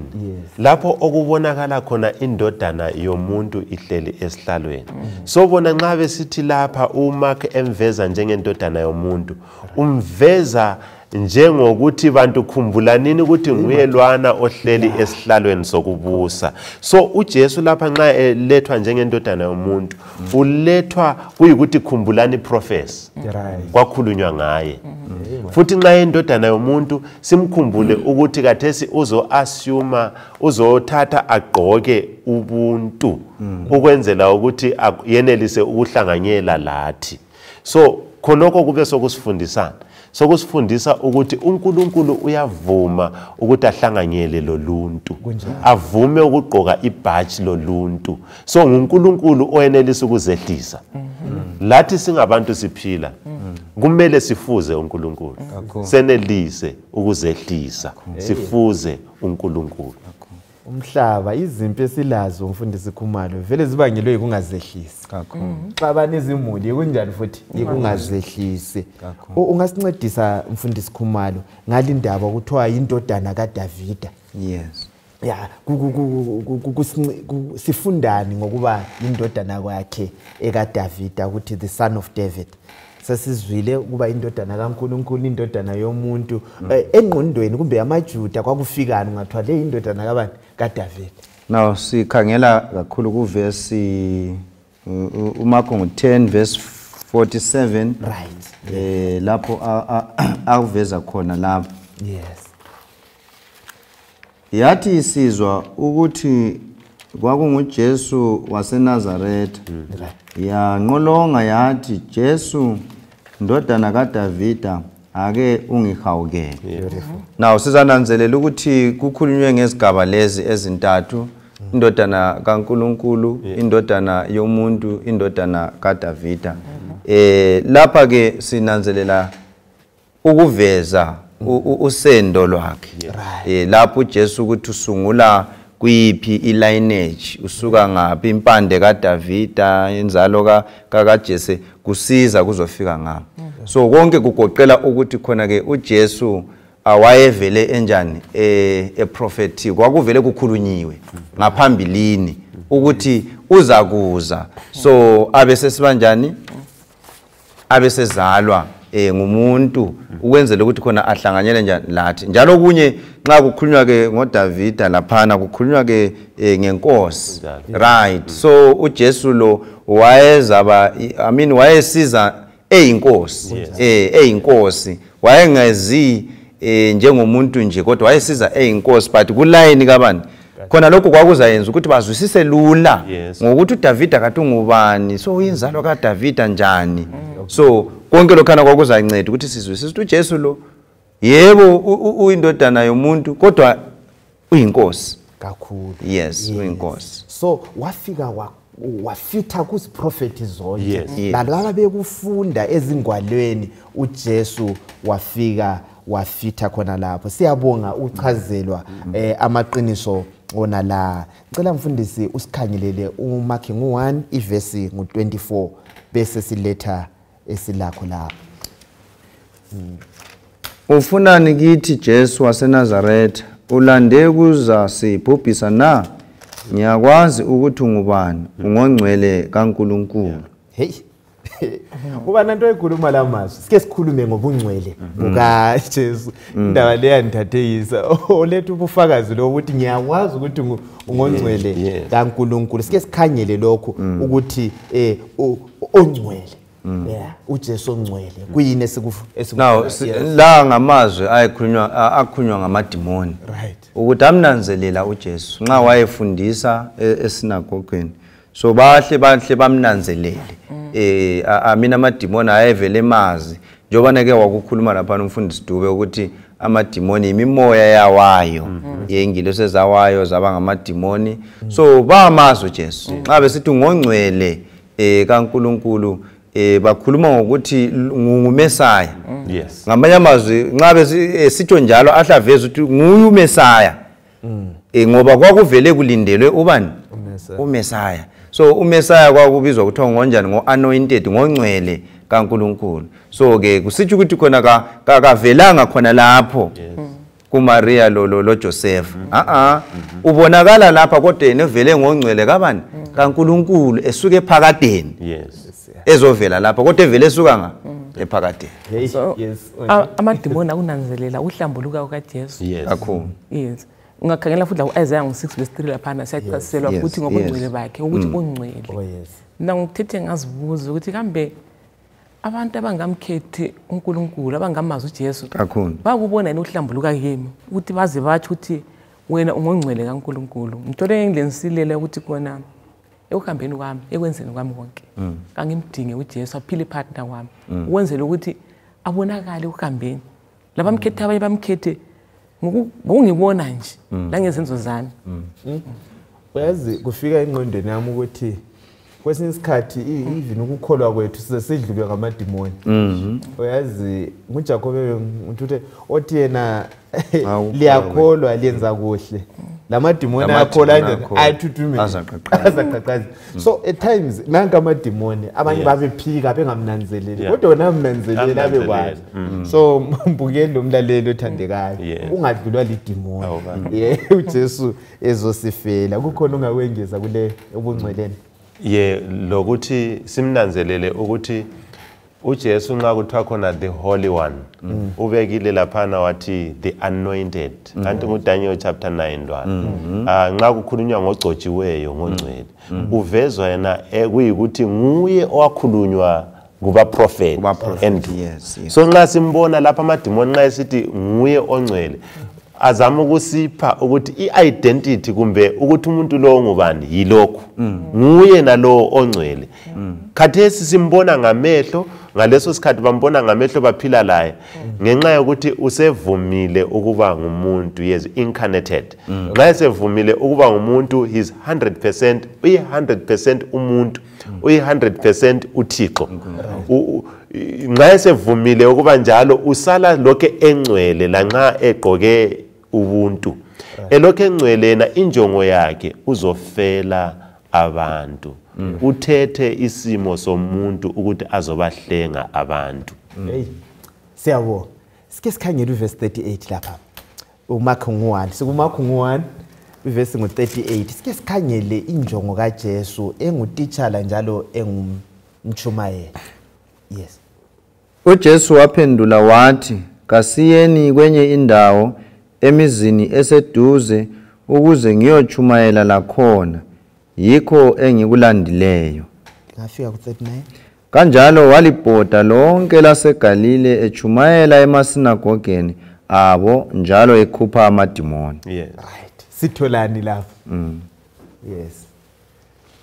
lapho okubonakala khona indodana yomuntu ihleli esihlalweni so bona nxa besithi lapha uMark emveza njengendodana yomuntu umveza njengokuthi bantu khumbulanini ukuthi nguye lwana ohleli esihlalweni sokubusa. So uJesu lapha nxa elethwa njengendodana yomuntu ulethwa kuyikuthi khumbulani right. Kwakhulunywa ngaye. Futhi nxa indodana yomuntu simkhumbule ukuthi kathesi uzo-asuma uzothatha agqoke ubuntu ukwenzela ukuthi yenelise ukuhlanganyela lathi. So khonokho kube sokusifundisana. Sokusifundisa ukuthi uNkulunkulu uyavuma ukuthi ahlanganyele loluntu. Avume ukugqoka ibhatshi loluntu. So nguNkulunkulu oyenelisa ukuzehlisa. Lathi singabantu siphila kumele sifuze uNkulunkulu. Senelise ukuzehlisa. Sifuze uNkulunkulu. Umhlaba izimpi esilazo mfundisi Khumalo vele zibangelwe ukungazehlisi xa banezimuli kunjani futhi? Ikungazehlisi. Ungasincedisa mfundisi Khumalo ngalindaba ukuthiwa indodana kaDavida. Yes. Ya sifundani ngokuba indodana kwakhe ekaDavida ukuthi the son of David. Sesizwile ukuba indodana kaNkuluNkulu indodana yomuntu Eh, engqondweni kumbe amaJuda kwakufikani ngathiwa le indodana kabani? kaDavid. Now sikhangela kakhulu kuvesi u- u- umakho ngo-10 verse 47 right. Eh lapho a- a- akuveza khona lapho. Yes. Yathi isizwa ukuthi kwakungujesu wasenazaretha. Yanqolonga yathi jesu ndodana kadavida ake ungihawukele naw sizananzelela ukuthi kukhulunywe ngezigaba lezi ezintathu. Indodana kankulunkulu indodana yomuntu indodana kadavida. Eh lapha ke sinanzelela ukuveza usendo lwakhe. Eh lapho uJesu ukuthi usungula kuyiphi ilineage usuka ngaphi impande kaDavida inzalo ka kaJese kusiza kuzofika ngapha so konke kugoqela ukuthi khona ke uJesu awayevele enjani eh eprophetic kwakuvele kukhulunyiwe ngaphambilini ukuthi uza kuza so abe sesibanjani abesezalwa eh ngumuntu ukwenzela ukuthi khona ahlanganyele njani lathi. Njalo kunye nxa kukhulunywa ke ngoDavida laphana kukhulunywa ke eh, ngenkosi right. So uJesu lo wayezaba i mean wayesiza eyinkosi. Eh eyinkosi. Wayengezi eh, njengomuntu nje kodwa wayesiza eyinkosi but kulayini kabani? Khona lokho kwakuzayenza ukuthi bazwisise lula Yes. ngokuthi uDavida kade ungubani so uyinzalo kaDavida njani? So konke lokhana kwakuzanceda ukuthi sizwisise ukuthi uJesu lo yebo u- u- uyindodana yomuntu kodwa uyinkosi. Kakhulu. Yes. uyinkosi. So wafika wa- wafitha kuziprofethi zonke. Yes. Yeah. nalaba bekufunda ezingwalweni ujesu wafika wafitha khona lapho. Siyabonga uchazelwa eh, amaqiniso wona la ngicela mfundisi usikhangelele umakhi ngu-1 ivesi ngu-24 bese siletha esilakho lapho. Ufunani kithi Jesu waseNazaretha? Ulande kuza sibhubhisa na? Ngiyakwazi ukuthi ungubani? Ungongcwele kaNkuluNkulu. Heyi uba nanto ekhuluma la mazwi sike sikhulume ngobungcwele bukajesu. Indaba le yandithathekisa oletha ubufakazi lokuthi ngiyakwazi ukuthi ngu- ungongcwele yes. kankulunkulu. Sike sikhanyele lokho ukuthi um ongcwele. Yeah, ujesu ongcwele kuyini esiku- esiku- now si- la ngamazwi ayekhulunywa a- akhulunywa ngamadimoni. Right. Ukuthi amnanzelela uJesu nxa wayefundisa e- esinagogweni so bahle bahle bamnanzelele. Eh a- a- mina amadimoni ayevele emazi. Njengoba ke wakukhuluma lapha umfundisi Dube ukuthi amadimoni imimoya yawayo. Yengilosi ezawayo zaba ngamadimoni. So bamazi uJesu. Nxa besithi ngongcwele eh kaNkuluNkulu eh bakhuluma ngokuthi ngumesaya. Yes. Ngamanye amazwi nxa besi- eh, sitsho njalo ahle aveze ukuthi nguye umesaya eh ngoba kwakuvele kulindelwe ubani? Umesaya. umesaya. So umesaya kwakubizwa kuthiwa ngonjani? Ngo-anointed ngongcwele kankulunkulu. So ke kusitsho ukuthi khona ka- ka- kavelanga khona lapho. Kumaria lo lo loJoseph a ubonakala lapha kodwa yena evele ngongcwele kabani? Kankulunkulu esuke ephakadeni. Yes. Ezovela lapha kodwa evele esuka nga ephakadeni Hey, so yes a- amadimoni akunanzelela uhlambuluka kukajesu. Yes. Kakhulu. Yes. Ungakhangela futhi la-isaya ngo-6 verse 3 laphana siyacaciselwa yes, futhi ngobungcwele yes. bakhe ukuthi ungcwele oh yes. Mina ngithethe ngazibuza ukuthi kambe abantu abangamkhethi unkulunkulu abangamazi ujesu kakhulu. bakubona yini ukuhlambuluka kimi? Ukuthi baze batsho ukuthi wena ungongcwele kankulunkulu. Ngithole engilenisilele ukuthi kona ekuhambeni kwami ekwenzeni kwami konke. Kangimdinge ujesu aphile ipartner wami. Ukwenzela ukuthi abonakale ekuhambeni. Labamkhethe abanye bamkhethe ngokungibona nje langezenzo zami. Uyazi kufika engqondweni yami ukuthi kwesinye isikhathi i- even ukukholwa kwethu size sidlulwe ngamadimoni. Uyazi ngujakobe ngithuthi othi yena Awukholwa liyakholwa liyenza kuhle. Lamadimoni Lamadimoni akhola kanjani akhola. ayathuthumela. Azaqaqaza. azaqaqaza. So at times nanka amadimoni abanye Yes. babephika bengamnanzeleli Yeah. kodwa wona amnanzelela Amnanzelela. abekwazi. So mbukeli lo mlaleli othandekayo. Yes. ungadlulwa lidimoni. Awubani. ye ujesu ezosifela. Kukhona ungawengeza kule obungcweleni ye lokuthi simnanzelele ukuthi uJesu nxa kuthiwa khona the holy one ubekile laphana wathi the anointed. Kanti nguDaniel chapter 9 lwana Ah, nxa kukhulunywa ngogcotshiweyo ngongcwele uvezwa yena eh, kuyikuthi nguye owakhulunywa kubaprofeti yes, yes. so nxa simbona lapha amadimoni nxa esithi nguye ongcwele azama ukusipha ukuthi i-identity kumbe ukuthi umuntu lowo ngubani yilokhu. Nguye nalowo ongcwele. Khathesi simbona ngamehlo ngaleso sikhathi bambona ngamehlo baphila laye ngenxa yokuthi usevumile ukuba ngumuntu yes incarnated. Nxa esevumile ukuba ngumuntu his 100% uyi-100% umuntu uyi-100% uthixo. Nxa esevumile ukuba njalo usala lokhe engcwele lanxa egqoke ubuntu. Elokhe engcwele yena injongo yakhe uzofela abantu. Uthethe isimo somuntu ukuthi azobahlenga abantu. Hey siyabonga sike sikhangele uvesi 38 lapha. Umakho ngu-1 sikumakho ngu-1 ivesi ngu-38 sike sikhangele injongo kajesu engutitshala njalo engumtshumayela yes. Ujesu waphendula wathi kasiyeni kwenye indawo emizini eseduze ukuze ngiyotshumayela lakhona. Yikho engikulandileyo. Ngafika ku-39 kanjalo walibhoda lonke lasegalile etshumayela emasinagogeni abo njalo ekhupha amadimoni. Yes. Right. Sitholani lapha yes.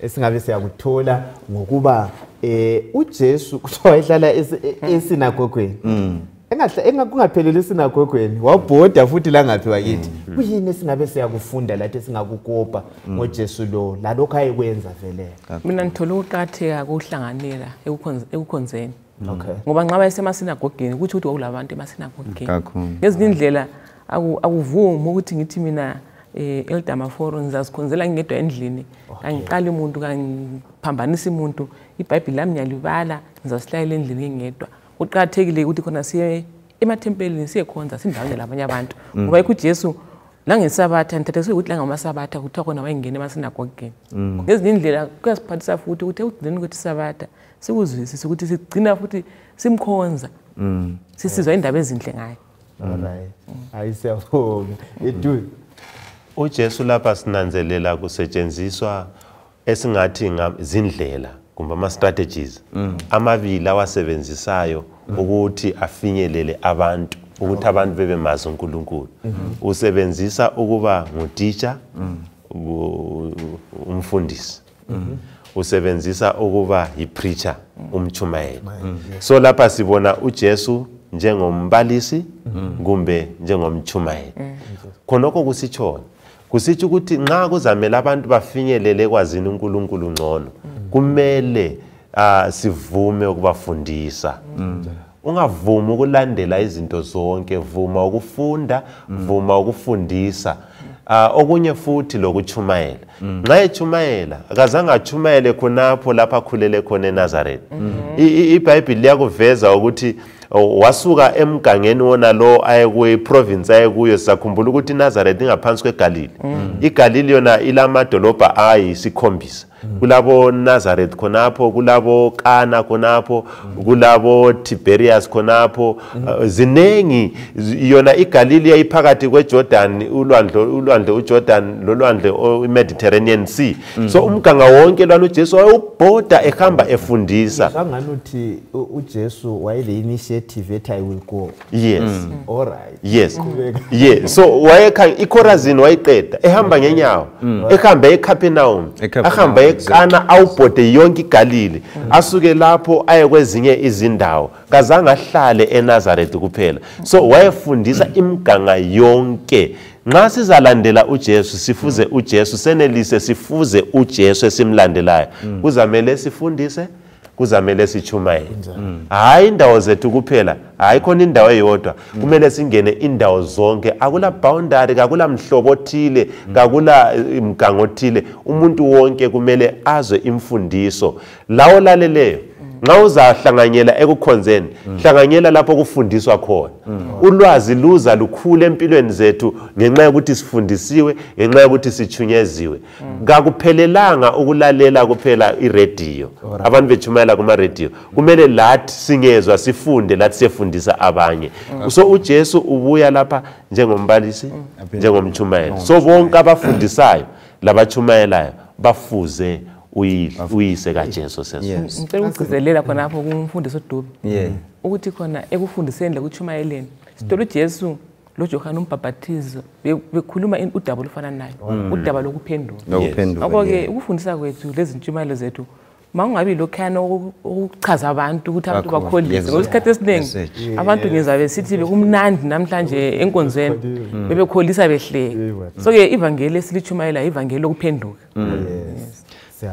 Esingabe siyakuthola ngokuba eh uJesu kuthiwa wayehlala esi- e- esinagogweni. Engahla engakungapheleli esinagogweni wabhoda futhi la ngaphi wakithi. Kuyini esingabe siyakufunda lathi esingakukopa ngoJesu lo? Lalokho ayekwenza vele. Mina ngithole ukuqakatheka kokuhlanganela ekukhonz- ekukhonzeni. Okay. Ngoba nxa bayesemasinagogeni kutho ukuthi kwakulabantu emasinagogeni. Kakhulu. ngezinye indlela aku- akuvumi ukuthi ngithi mina um eldamaforo ngizazikhonzela ngingedwa endlini. Kangiqali umuntu kangiphambanisi umuntu. Ibhayibhili lami ngiyalibala ngizasihlalela endlini ngingedwa. Kuqakathekile ukuthi khona siye emathempelini siyekhonza sindawonye labanye abantu. Ngoba yikho ujesu langesabatha nithathekiswe ukuthi langamasabatha kuthiwa khona wayengena emasinagogeni ngezinye indlela kuyasiphathisa futhi ukuthi ekugcineni kwethu isabatha sikuzwisise ukuthi sigcina futhi simkhonza. Sisizwa indaba ezinhle ngayo hayi siyabonga. Edu ujesu lapha sinanzelela kusetshenziswa esingathi zindlela kumbe ama-strategies amabili awasebenzisayo ukuthi afinyelele abantu ukuthi abantu bebemazi unkulunkulu. Usebenzisa ukuba ngutitsha u- umfundisi. Usebenzisa ukuba yipreacher umchumayeli so lapha sibona ujesu njengombalisi kumbe njengomchumayeli khonokho kusitshona. Kusitsho ukuthi nxa kuzamele abantu bafinyelele ekwazini unkulunkulu ngcono kumele uh, sivume ukubafundisa. Ungavumi ukulandela izinto zonke vuma ukufunda vuma ukufundisa. Uh, okunye futhi lokuchumayela nxa echumayela akazange achumayele khonapho lapho akhulele khona enazaretha I- i- ibhayibhili liyakuveza ukuthi wasuka emgangeni wona lo ayekuyo iprovince ayekuyo sizakhumbula ukuthi inazareth ingaphansi kwegalile. Igalile yona ilamadolobha ayisikhombisa kulabo nazareth khonapho kulabo kana khonapho kulabo tiberias khonapho uh, zinengi yona igalili iphakathi kwejordan ulwandle ulwandle ujordan lolwandle o- i-mediterranean sea. So umganga wonke lwana ujesu wayebhoda ehamba efundisa. Kangani uthi ujesu wayele initiative ethi i will go. Yes. Alright yes. Yes. So wayekha ikhorazini wayiqeda ehamba ngenyawo ehambe ecapernaum eCapernaum, ahamba ekana awubhode yonke igalile asuke lapho aye kwezinye izindawo kazange ahlale enazaretha kuphela. So wayefundisa imiganga yonke. Nxa sizalandela ujesu sifuze ujesu senelise sifuze ujesu esimlandelayo. Kuzamele sifundise? Kuzamele sichumayele hayi indawo zethu kuphela hayi khona indawo eyodwa. Kumele singene indawo zonke akula boundary kakula mhlobo othile kakula eh, mgango othile. Umuntu wonke kumele azwe imfundiso. Lawo laleleyo nxa uzahlanganyela ekukhonzeni hlanganyela lapho kufundiswa khona. Ulwazi luza lukhule empilweni zethu ngenxa yokuthi sifundisiwe ngenxa yokuthi sichunyeziwe kakuphelelanga ukulalela kuphela irediyo abantu bechumayela kumarediyo kumele lathi singezwa sifunde lathi siyefundisa abanye. So ujesu ubuya lapha njengombalisi njengomchumayeli so bonke abafundisayo labachumayelayo bafuze uyise kajesu sezulu yes. Ngicela ukugcizelela khonapho kumfundisi Yeah. ukuthi khona ekufundiseni lekuchumayeleni sithola uJesu loJohane umbhabhathizo be- bekhuluma udaba olufana nayo udaba lokuphendula. Lokuphenduka ngakho-ke ukufundisa kwethu lezi ntshumayelo zethu makungabi lokhuyana oku- okuchaza abantu ukuthi abantu bakholise ngoba isikhathi esiningi abantu ngeza besithi bekumnandi namhlanje enkonzweni bebekholisa behleka. So-ke ivangeli esilichumayela ivangeli lokuphenduka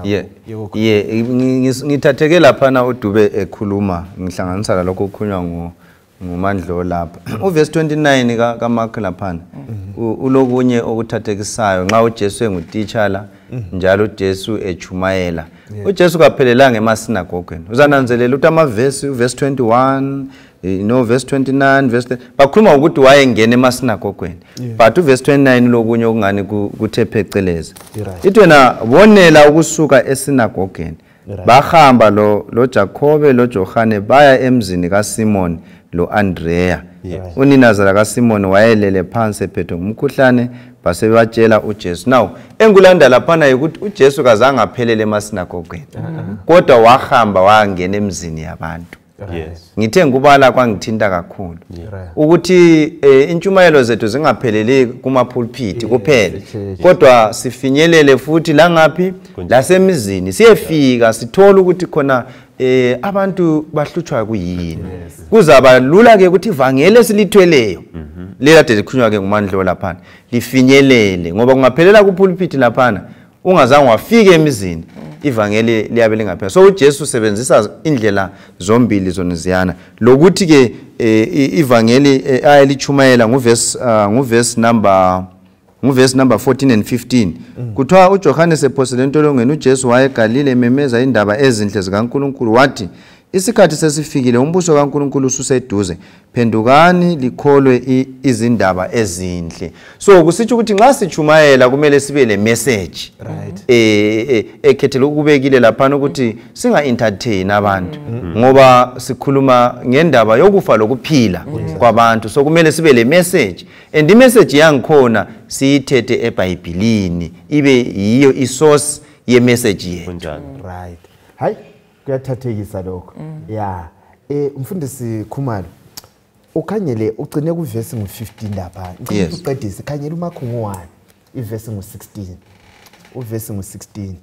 ye yeah. ngis- ngithatheke laphana udube ekhuluma. Ngihlanganisa lalokho okukhulunywa ngu ngumandlo lapha. Uvesi 29 ka- kamark laphana. U- ulokunye okuthathekisayo. Nxa ujesu engutitshala njalo ujesu echumayela ujesu kaphelelanga emasinagogweni. Uzananzelela ukuthi amavesi uvesi 21 you know verse 29 verse 30, bakhuluma ngokuthi wayengena emasinagogweni. But uvesi 29 lokunye okungani ku- kuthe phecelezi Right. ithi wena bonela ukusuka esinagogeni. Bahamba lo lo Jacobe lo Johane baya emzini kaSimon lo Andrea. Uninazala kaSimon wayelele phansi ephethwe ngumkhuhlane base batshela uJesu. Now engulanda laphana ukuthi uJesu kazange aphelele emasinagogeni kodwa wahamba wangena emzini yabantu. Yes. Ngithe ngikubala kwangithinta kakhulu. Right. ukuthi eh, intshumayelo zethu zingapheleli kumapulpiti kuphela. Kodwa sifinyelele futhi langaphi? Lasemizini. Siyefika sithole ukuthi khona eh abantu bahlutshwa kuyini. Kuzaba lula ke ukuthi ivangeli esilithweleyo lelade likhulunywa ke ngumandlo laphana lifinyelele ngoba kungaphelela kupulpiti laphana ungazange wafika emizini ivangeli liyabe lingaphela. So ujesu usebenzisa indlela zombili zona ziyana lokuthi ke eh, i- ivangeli eh, ayelichumayela nguvesi uh, nguvesi number nguvesi number 14 and 15 kuthiwa ujohane sephosele entolongweni ujesu wayegalile ememeza indaba ezinhle zikankulunkulu. Wathi isikhathi sesifikile umbuso kankulunkulu ususeduze. Phendukani likholwe izindaba ezinhle. So kusitsho ukuthi nxa sichumayela kumele sibe le message Right. eh ekhethele ukubekile laphana ukuthi singa entertain abantu ngoba sikhuluma ngendaba yokufa lokuphila kwabantu. So kumele sibe le message and i message yangikhona siyithethe eBhayibhelini ibe yiyo isource ye message yethu right. Hayi kuyathathekisa lokho. Ya eh umfundisi khumalo ukhangele ugcine kuvesi ngu-15 lapha. Ngicela uqedise khangela umakho ngu-1 ivesi ngu-16 uvesi ngu-16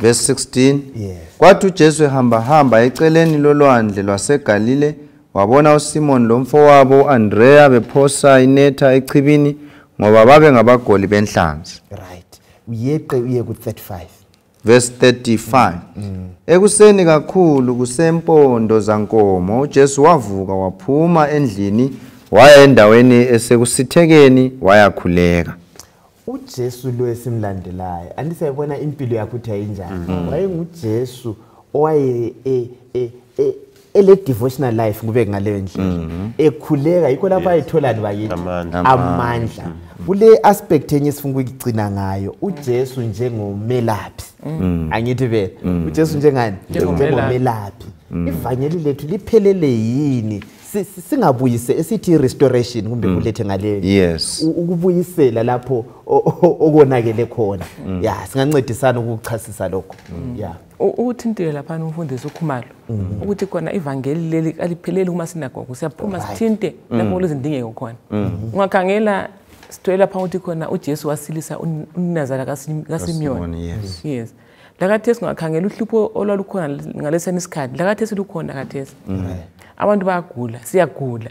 verse 16 Yes. kwathi uJesu ehamba hamba eceleni lolwandle lwaseGalile wabona uSimon lomfowabo uAndrea bephosa inetha echibini ngoba babe ngabagoli benhlanzi. Right. Uyeqe uye ku-35 verse 35 ekuseni kakhulu kusempondo zankomo uJesu wavuka waphuma endlini waya endaweni esekusithekeni wayakhuleka. Ujesu lo esimlandelayo andisayibona impilo yakho ukuthi yayinjani wayengujesu owaye e- e- e- ele-devotional life kube ngaleyo ndlela. Ekhuleka yikho lapho ayitholani bakithi Amandla. amandla. Kule aspect enye esifuna ukuyigcina ngayo ujesu njengomelaphi. Angithi vele ujesu njengani? Njengomelaphi. ivangeli lethu liphelele yini? Singabuyise esithi restoration kumbe kulethe ngaleyo yes. Ukubuyisela lapho okonakele khona. Ya singancedisana ukuchasisa lokho. Ya. U- ukuthintile laphana umfundisi ukhumalo ukuthi khona ivangeli leli alipheleli kumasinagogo siyaphuma sithinte lapho kulezindingeko khona. Ungakhangela sithole lapha ukuthi khona ujesu wasilisa un- uninazala kaSim- kasimyoni. Yes. Lakathesi ungakhangela uhlupho olwalukhona ngalesani isikhathi. Lakathesi lukhona kathesi abantu bayagula siyagula.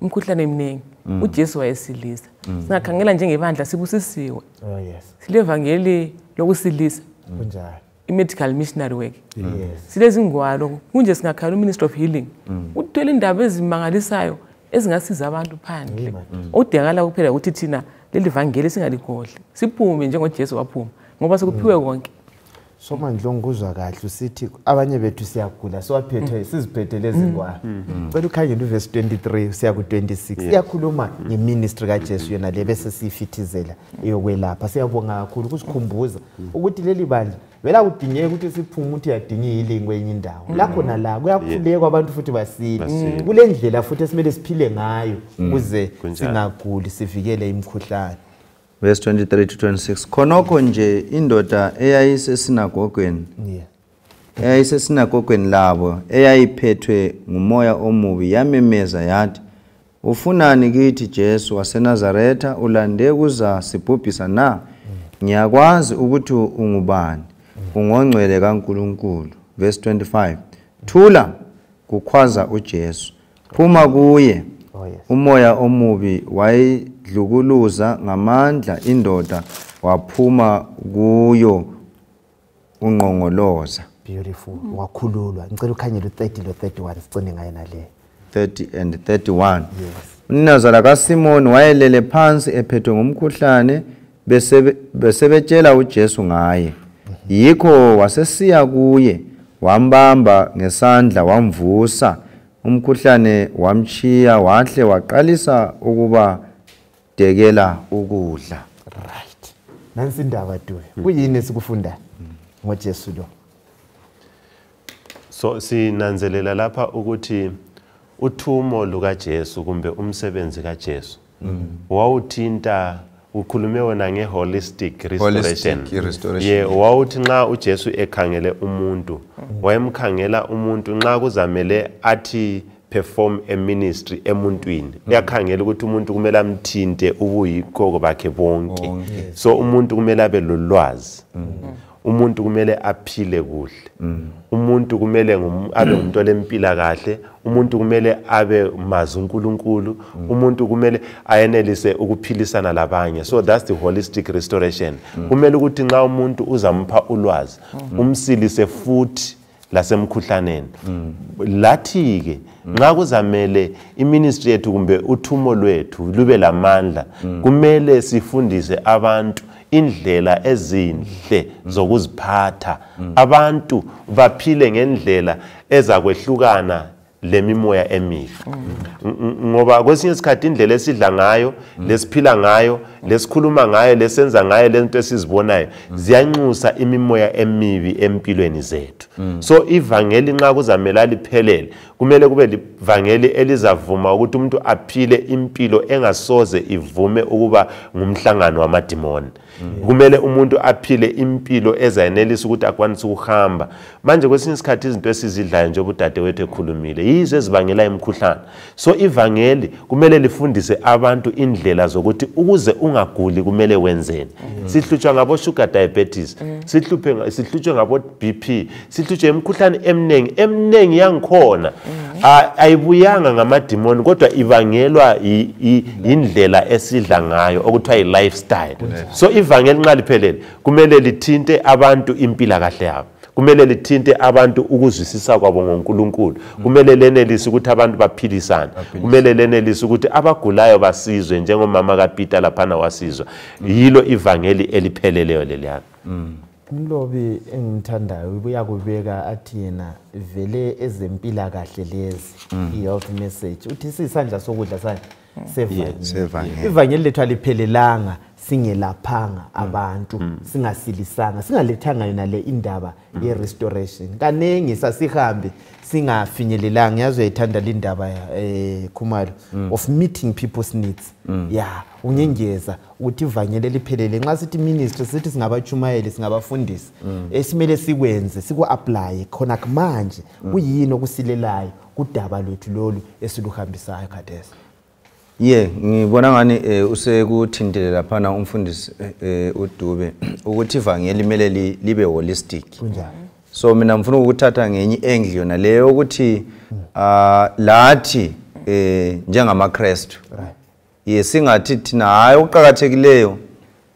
Umkhuhlane eminingi. Ujesu wayesilisa. Singakhangela njengebandla sibusisiwe. Oh silevangeli lokusilisa. I-medical missionary work. Yes. Silezi ngwalo kunje singakhala uministry of healing? Uthwele indaba ezimangalisayo ezingasiza abantu phandle. Okudingakala kuphela ukuthi thina leli vangeli singaligodli siphume njengojesu waphuma ngoba sekuphiwe konke so manje kahle usithi abanye bethu siyagula siwaphethe siziphethe lezi cela ukhangele uvesi 23 siya ku-26 iyakhuluma ngeministry kajesu yona le bese siyifithizela eyokwelapha. Siyabonga kakhulu ukusikhumbuza ukuthi leli bandla vele kudingeka ukuthi siphume ukuthi yadinga ihealing kwenye indawo. Lakhona nala kuyakhuleka abantu futhi Basile. kule ndlela futhi esimele siphile ngayo ukuze singaguli sivikele imikhuhlane verse 23 to 26 khonokho nje indoda eyayisesinagogweni eyayisesinagogweni labo eyayiphethwe ngumoya omubi yamemeza yathi ufunani kithi jesu wasenazaretha? Ulande kuza sibhubhisa na? Ngiyakwazi ukuthi ungubani? Ungongcwele kankulunkulu. Verse 25 thula kukhwaza ujesu. Phuma kuye. Oh, umoya omubi wayidlukuluza ngamandla indoda waphuma kuyo unqongoloza beautiful. Wakhululwa. Ngicela ukhangele u-30 lo-31 sicine ngayo naleyo 30 and 31 yes. Uninazala kasimoni wayelele phansi ephethwe ngumkhuhlane besebe- besebetshela ujesu ngaye. Yikho wasesiya kuye wambamba ngesandla wamvusa. Umkhuhlane wamchiya wahle waqalisa ukuba dekela ukudla. Right. Nansi indaba duwe kuyini esikufundayo ngojesu lo. So sinanzelela lapha ukuthi uthumo lukaJesu kumbe umsebenzi kaJesu wawuthinta ukhulume wona nge-holistic restoration. Holistic restoration. ye wawuthi nxa ujesu ekhangele umuntu wayemkhangela umuntu nxa kuzamele athi perform a ministry emuntwini. Uyakhangela ukuthi umuntu kumele amthinte ubuyikho bakhe bonke. So umuntu kumele abe lolwazi. Umuntu kumele aphile kuhle. Umuntu kumele abe umuntu olempila kahle. Umuntu kumele abe mazi uNkulunkulu. Umuntu kumele ayenelise ukuphilisana labanye. So that's the holistic restoration. Kumele ukuthi nxa umuntu uzampha ulwazi umsilise futhi lasemkhuhlaneni. Lathi ke nxa kuzamele iministry yethu kumbe uthumo lwethu lube lamandla kumele sifundise abantu indlela ezinhle zokuziphatha. Abantu baphile ngendlela ezakwehlukana lemimoya emibi Ng- ng- ngoba kwesinye isikhathi indlela esidla ngayo lesiphila ngayo lesikhuluma ngayo lesenza ngayo lento esizibonayo ziyanxusa imimoya emibi empilweni zethu. So ivangeli nxa kuzamela liphelele kumele kube livangeli elizavuma ukuthi umuntu aphile impilo engasoze ivume ukuba ngumhlangano wamadimoni. Kumele umuntu aphile impilo ezayenelisa ukuthi akwanise ukuhamba. Manje kwesinye isikhathi izinto esizidlayo njengoba udadewethu ekhulumile yizo ezibangela imikhuhlane. So ivangeli kumele lifundise abantu indlela zokuthi ukuze ungaguli kumele wenzeni. Sihlutshwa ngabo-sugar diabetes sihluphe nga- sihlutshwe ngabo-bp sihlutshwe imikhuhlane eminingi eminingi yangikhona a- ayibuyanga ngamadimoni kodwa yi- yindlela esidla ngayo okuthiwa yi-lifestyle so ivangeli nxa liphelele kumele lithinte abantu impilakahle yabo. Kumele lithinte abantu ukuzwisisa kwabo ngonkulunkulu. Kumele lenelise ukuthi abantu baphilisane. Kumele lenelise ukuthi abagulayo basizwe njengomama kapita laphana wasizwa. Yilo ivangeli elipheleleyo leliyana. Umlobi engimthandayo uyakubeka athi yena vele ezempilakahle lezi i-health message. Uthi siyisandla sokudla sani? Sevangeli. Sevangeli. ivangeli lethu aliphelelanga singelaphanga abantu singasilisanga singalethanga yona le indaba ye-restoration. Kaningi sasihambe singafinyelelanga yazi uyayithanda le ndaba um khumalo of meeting people's needs. Ya ungengeza ukuthi ivangeli eliphelele nxa sithi ministry sithi singabatshumayeli singabafundisi esimele sikwenze siku-aplaye khona manje kuyini okusilelayo kudaba lwethu lolu esiluhambisayo khathesi? Ye ngibona ngani eh, usekuthintile laphana umfundisi um eh, udube ukuthi ivangeli kumele libe holistic. Kunjani so mina ngifuna ukuthatha ngenye engle yona leyo ukuthi ah, lathi eh, njengamakrestu. Right. Ye singathi thina hayi okuqakathekileyo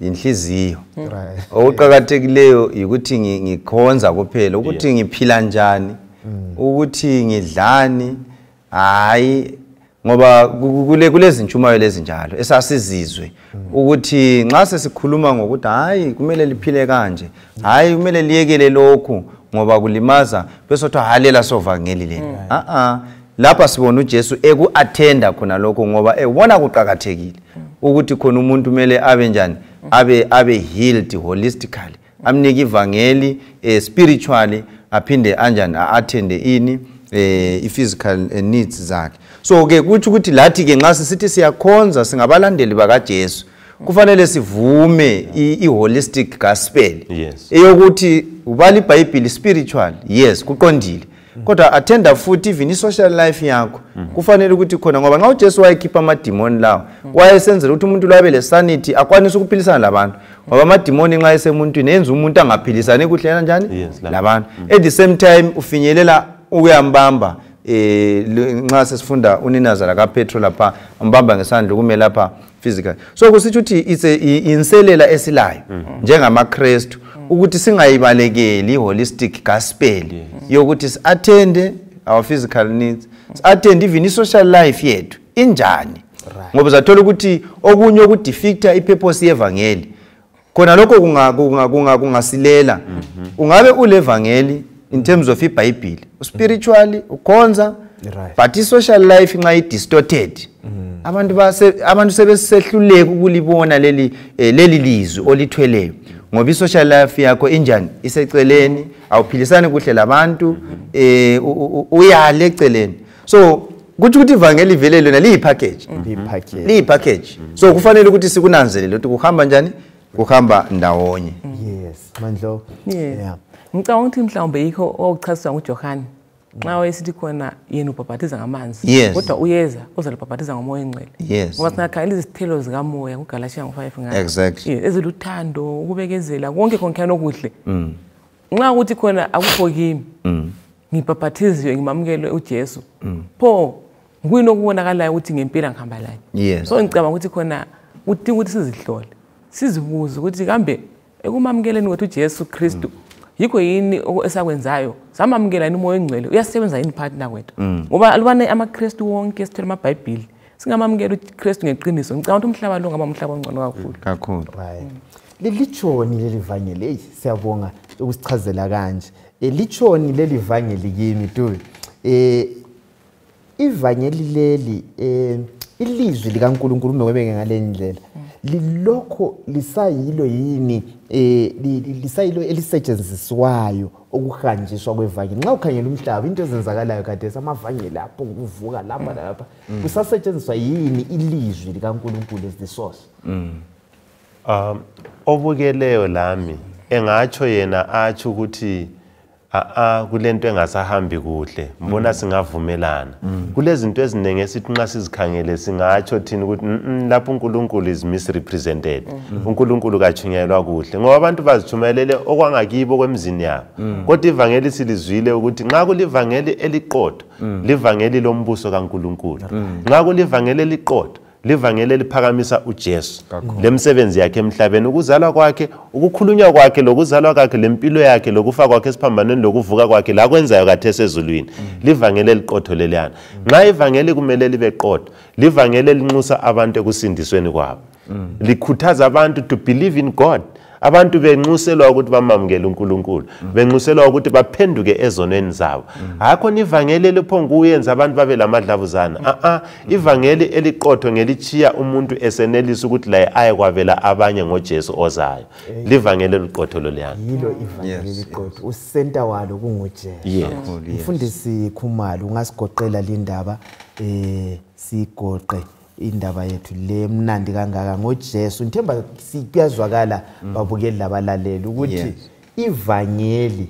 inhliziyo Right. okuqakathekileyo ukuthi ngi- ngikhonza kuphela ukuthi ngiphila njani ukuthi ngidlani hayi ngoba ku- ku- kule kulezintshumayo lezinjalo esasizizwe ukuthi nxa sesikhuluma ngokuthi hayi kumele liphile kanje hayi kumele liyekele lokhu ngoba kulimaza bese kuthiwa halela sovangeli leli a lapha sibona ujesu eku-athenda khona lokho ngoba ebona kuqakathekile ukuthi khona umuntu kumele abe njani abe abe healed holistically amnike ivangeli eh, spiritually aphinde anjani a-athende ini. Eh, i-physical eh, needs zakhe. So ke kutsho ukuthi lathi ke nxa sisithi siyakhonza singabalandeli bakajesu kufanele sivume i-holistic gospel eyokuthi ubala ibhayibhili spiritual yes kuqondile. Kodwa athenda futhi even i-social life yakho. Kufanele ukuthi khona ngoba nxa ujesu wayekhipha amadimoni lawo wayesenzela ukuthi umuntu lwabe le-sanity akwanise ukuphilisana labantu. Ngoba amadimoni nxa esemuntwini enza umuntu angaphilisani kuhle kanjani Yes, labantu. At the same time ufinyelela ukuyambamba eh le- nxa sesifunda uninazala kapetro lapha ambamba ngesandla ukume lapha physical so kusitsho ukuthi it's a- i- inselela esilayo njengamakrestu ukuthi singayibalekeli i-holistic gospel yokuthi si-attende our physical needs si-attende even i-social life yethu injani. Ngoba uzathola ukuthi okunye okudefecta ipurpose yevangeli khona lokho kunga- kunga- kunga- kungasilela. Ungabe ulevangeli in terms of ibhayibhili spiritually ukhonza Right. but i-social life nxa i-distorted abantu base- abantu sebesehluleka ukulibona leli eh, leli lizwi olithweleyo. Ngoba i-social life yakho injani? Iseceleni awuphilisani kuhle labantu eh u- u- u- uyale eceleni. So kutsho ukuthi ivangeli vele lona liyi-package liyiphakhethi liyi-package so kufanele ukuthi sikunanzelele ukuthi kuhamba njani? Kuhamba ndawonye. Yes mandlo yeah. yeah ngicabanga ukuthi mhlawumbe yikho owawuchasiswa ngujohane nxa wayesithi khona yena ubhabhathiza ngamanzi kodwa uyeza uzalubhabhathiza ngomoya engcwele. Ngoba singakhangela izithelo zikamoya kugalatiya ngo-five ngayo eziluthando ukubekezela konke konkhani okuhle. Nxa ukuthi khona akukho kimi ngibhabhathiziwe ngimamukele ujesu. Pho nguyini okubonakalayo ukuthi ngempela ngihamba lani so ngicabanga ukuthi khona kudinga ukuthi sizihlole sizibuze ukuthi kambe ekumamukeleni kwethu ujesu kristu yikho yini esakwenzayo? Samamukela yini umoya engcwele? Uyasebenza yini phakathi nakwethu ngoba alubane amakristu wonke sithwele amabhayibhili singamamukela ukristu ngeqiniso. Ngicabanga ukuthi umhlaba lo ngaba umhlaba ongcono kakhulu. Kakhulu. Right. Lilitshoni leli vangeli eyi siyabonga ukusichazela kanje. Eh, litshoni leli vangeli kimi tu. Eh ivangeli leli eh ilizwi likaNkuluNkulu ngibeke ngale ndlela lilokho lisayilo yini eh li- li- lisayilo elisetshenziswayo okuhanjiswa kwevangeli. Nxa ukhangela umhlaba into ezenzakalayo kade samavangeli lapho kuvuka lapha lapha kusasetshenziswa yini ilizwi likaNkuluNkulu as the source um obukeleyo lami engatsho yena atsho ukuthi a kulento engasahambi kuhle. Mbona singavumelana. Kulezinto eziningi esithi nxa sizikhangele singatsho thina ukuthi "Mm, mm, lapho uNkulunkulu is misrepresented. uNkulunkulu kachunyelwa kuhle. Ngoba abantu bazitshumayelele okwangakibo kwemzini yabo. Kodwa ivangeli silizwile ukuthi nxa kulivangeli eliqotho livangeli lombuso kaNkulunkulu. Nxa kulivangeli eliqotho livangeli eliphakamisa ujesu. Lemsebenzi yakhe emhlabeni ukuzalwa kwakhe ukukhulunywa kwakhe lokuzalwa kwakhe lempilo yakhe lokufa kwakhe esiphambanweni lokuvuka kwakhe lakwenzayo kathesi esezulwini livangeli eliqotho leliyana nxa ivangeli kumele libe qotho livangeli elinxusa abantu ekusindisweni kwabo. Likhuthaza abantu to believe in god abantu benxuselwa ukuthi bamamukele uNkulunkulu. Benxuselwa ukuthi baphenduke ezonweni zabo. Hakho ivangeli eliphonga uyenza abantu babe lamadlavuzana. A a ivangeli eliqotho ngelichiya umuntu esenelisa ukuthi laye aye kwavela abanye ngoJesu ozayo. Livangeli eliqotho loliyana yilo ivangeli liqotho usenta walo kungujesu. Yes. Mfundisi khumalo ungasigoqela le ndaba eh sigoqe indaba yethu le mnandi kangaka. Ngojesu ngithemba kuyazwakala babukeli labalaleli ukuthi Yes. ivangeli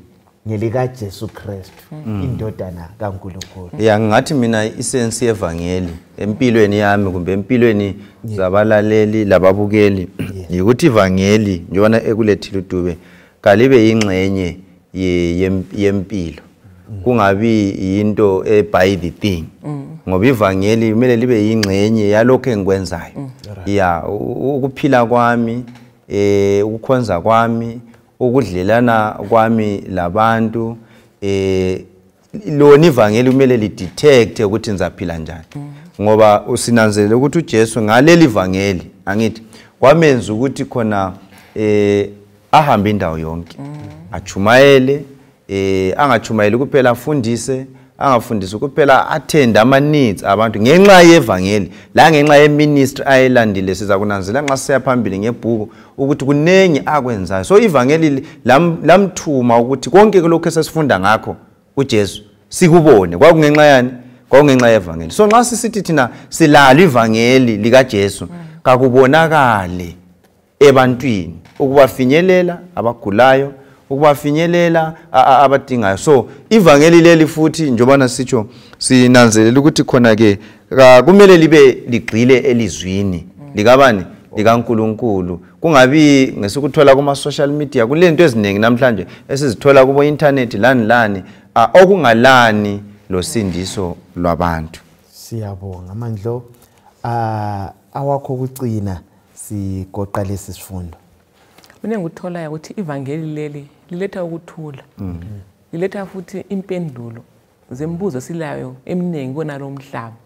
ngelikajesu kristu indodana kankulunkulu. Ya ngingathi mina isensi yevangeli empilweni yami kumbe empilweni zabalaleli lababukeli yikuthi ivangeli njengona ekulethile udube kalibe yingxenye ye- yem- yempilo. Kungabi yinto by the thing. Ngoba ivangeli kumele libe yingxenye yalokho engikwenzayo. Ya u- ukuphila kwami eh ukukhonza kwami ukudlelana kwami labantu eh lona ivangeli kumele lidetect ukuthi nizaphila njani. Ngoba usinanzelela ukuthi uJesu ngaleli ivangeli angithi kwamenza ukuthi khona eh ahambe indawo yonke. Achumayele eh angachumayeli kuphela afundise angafundisi kuphela attend ama needs abantu ngenxa yevangeli la ngenxa yeministry ayelandile siza kunanzela nxa siya phambili ngebhuku ukuthi kunengi akwenzayo. So ivangeli lam- lamthuma ukuthi konke lokho esesifunda ngakho uJesu sikubone. Kwakungenxa yani? Kwakungenxa yevangeli so nxa sisithi thina silalo ivangeli likaJesu kakubonakale ebantwini ukubafinyelela abagulayo ukubafinyelela abadingayo. So ivangeli leli futhi njengobana sitsho sinanzelela ukuthi khona ke kumele libe ligqile elizwini likabani? likaNkuluNkulu. Kungabi ngesikuthola kuma social media kulento eziningi namhlanje esizithola kubo-intanethi lani lani okungalani losindiso lwabantu. Siyabonga mandlo. Ah awakho ukucina sigoqa lesi sifundo mina engikutholayo ukuthi ivangeli leli liletha ukuthula. Liletha futhi impendulo zembuzo silayo eminingi konalo mhlaba.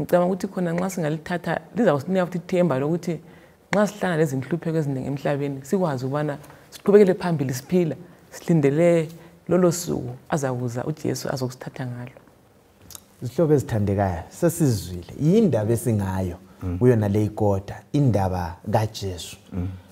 Ngicabanga ukuthi khona nxa singalithatha lizawusinika futhi ithemba lokuthi nxa sihlangana nezinhlupheko eziningi emhlabeni sikwazi ukubana siqhubekele phambili siphila silindele lolo suku azakuza ujesu azokusithatha ngalo. Izihlobo ezithandekayo sesizwile. Yindaba esingayo kuyona le ikoda indaba kaJesu. Si-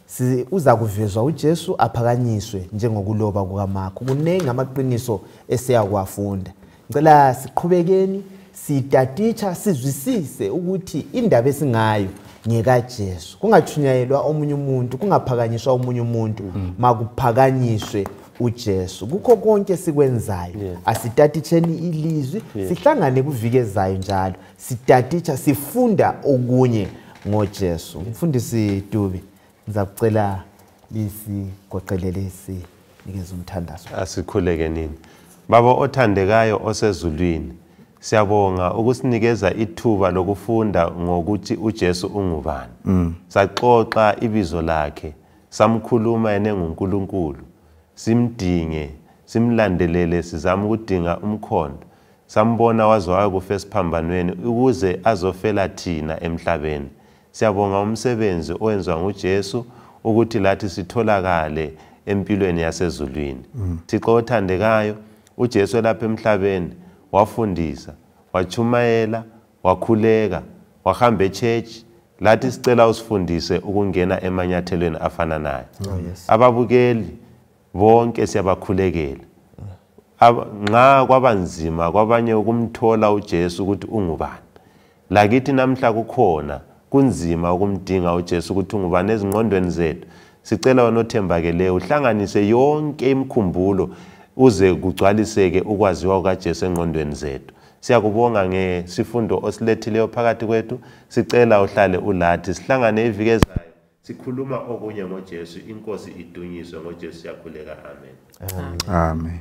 uza kuvezwa uJesu aphakanyiswe njengokuloba kukaMakho. Kuningi amaqiniso esiyakwafunda ngicela siqhubekeni sitatitsha sizwisise ukuthi indaba esingayo ngekaJesu. Kungathunyayelwa omunye umuntu kungaphakanyiswa omunye umuntu makuphakanyiswe uJesu. Kukho konke sikwenzayo. Asitatitsheni ilizwi sihlangane kuvike ezayo njalo. Sitatitsha sifunda okunye ngoJesu. Mfundisi Dubi ngiza kucela lisigoqelele sinikeze umthandazo. Asikhuleke nini? Baba othandekayo osezulwini siyabonga ukusinikeza ithuba lokufunda ngokuthi uJesu ungubani. Saxoxa ibizo lakhe samkhuluma yena enguNkulunkulu. Simdinge simlandelele sizama ukudinga umkhondo. Sambona waze wayokufa esiphambanweni ukuze azofela thina emhlabeni. Siyabonga umsebenzi owenziwa nguJesu ukuthi lathi sitholakale empilweni yasezulwini. Thixo othandekayo uJesu lapha emhlabeni wafundisa wachumayela wakhuleka wahamba echurch. Lathi sicela usifundise ukungena emanyathelweni afana naye. Ababukeli bonke siyabakhulekela. Aba- nxa kwabanzima kwabanye ukumthola uJesu ukuthi ungubani. Lakithi namhla kukhona kunzima ukumdinga uJesu ukuthi ungubani ezingqondweni zethu. Sicela wena othembakeleyo uhlanganise yonke imkhumbulo uze kugcwaliseke ukwaziwa kukaJesu engqondweni zethu. Siyakubonga ngesifundo osilethileyo phakathi kwethu. Sicela uhlale ulathi sihlangane iviki ezayo sikhuluma okunye ngoJesu. Inkosi idunyiswe ngoJesu siyakhuleka. Amen. Amen.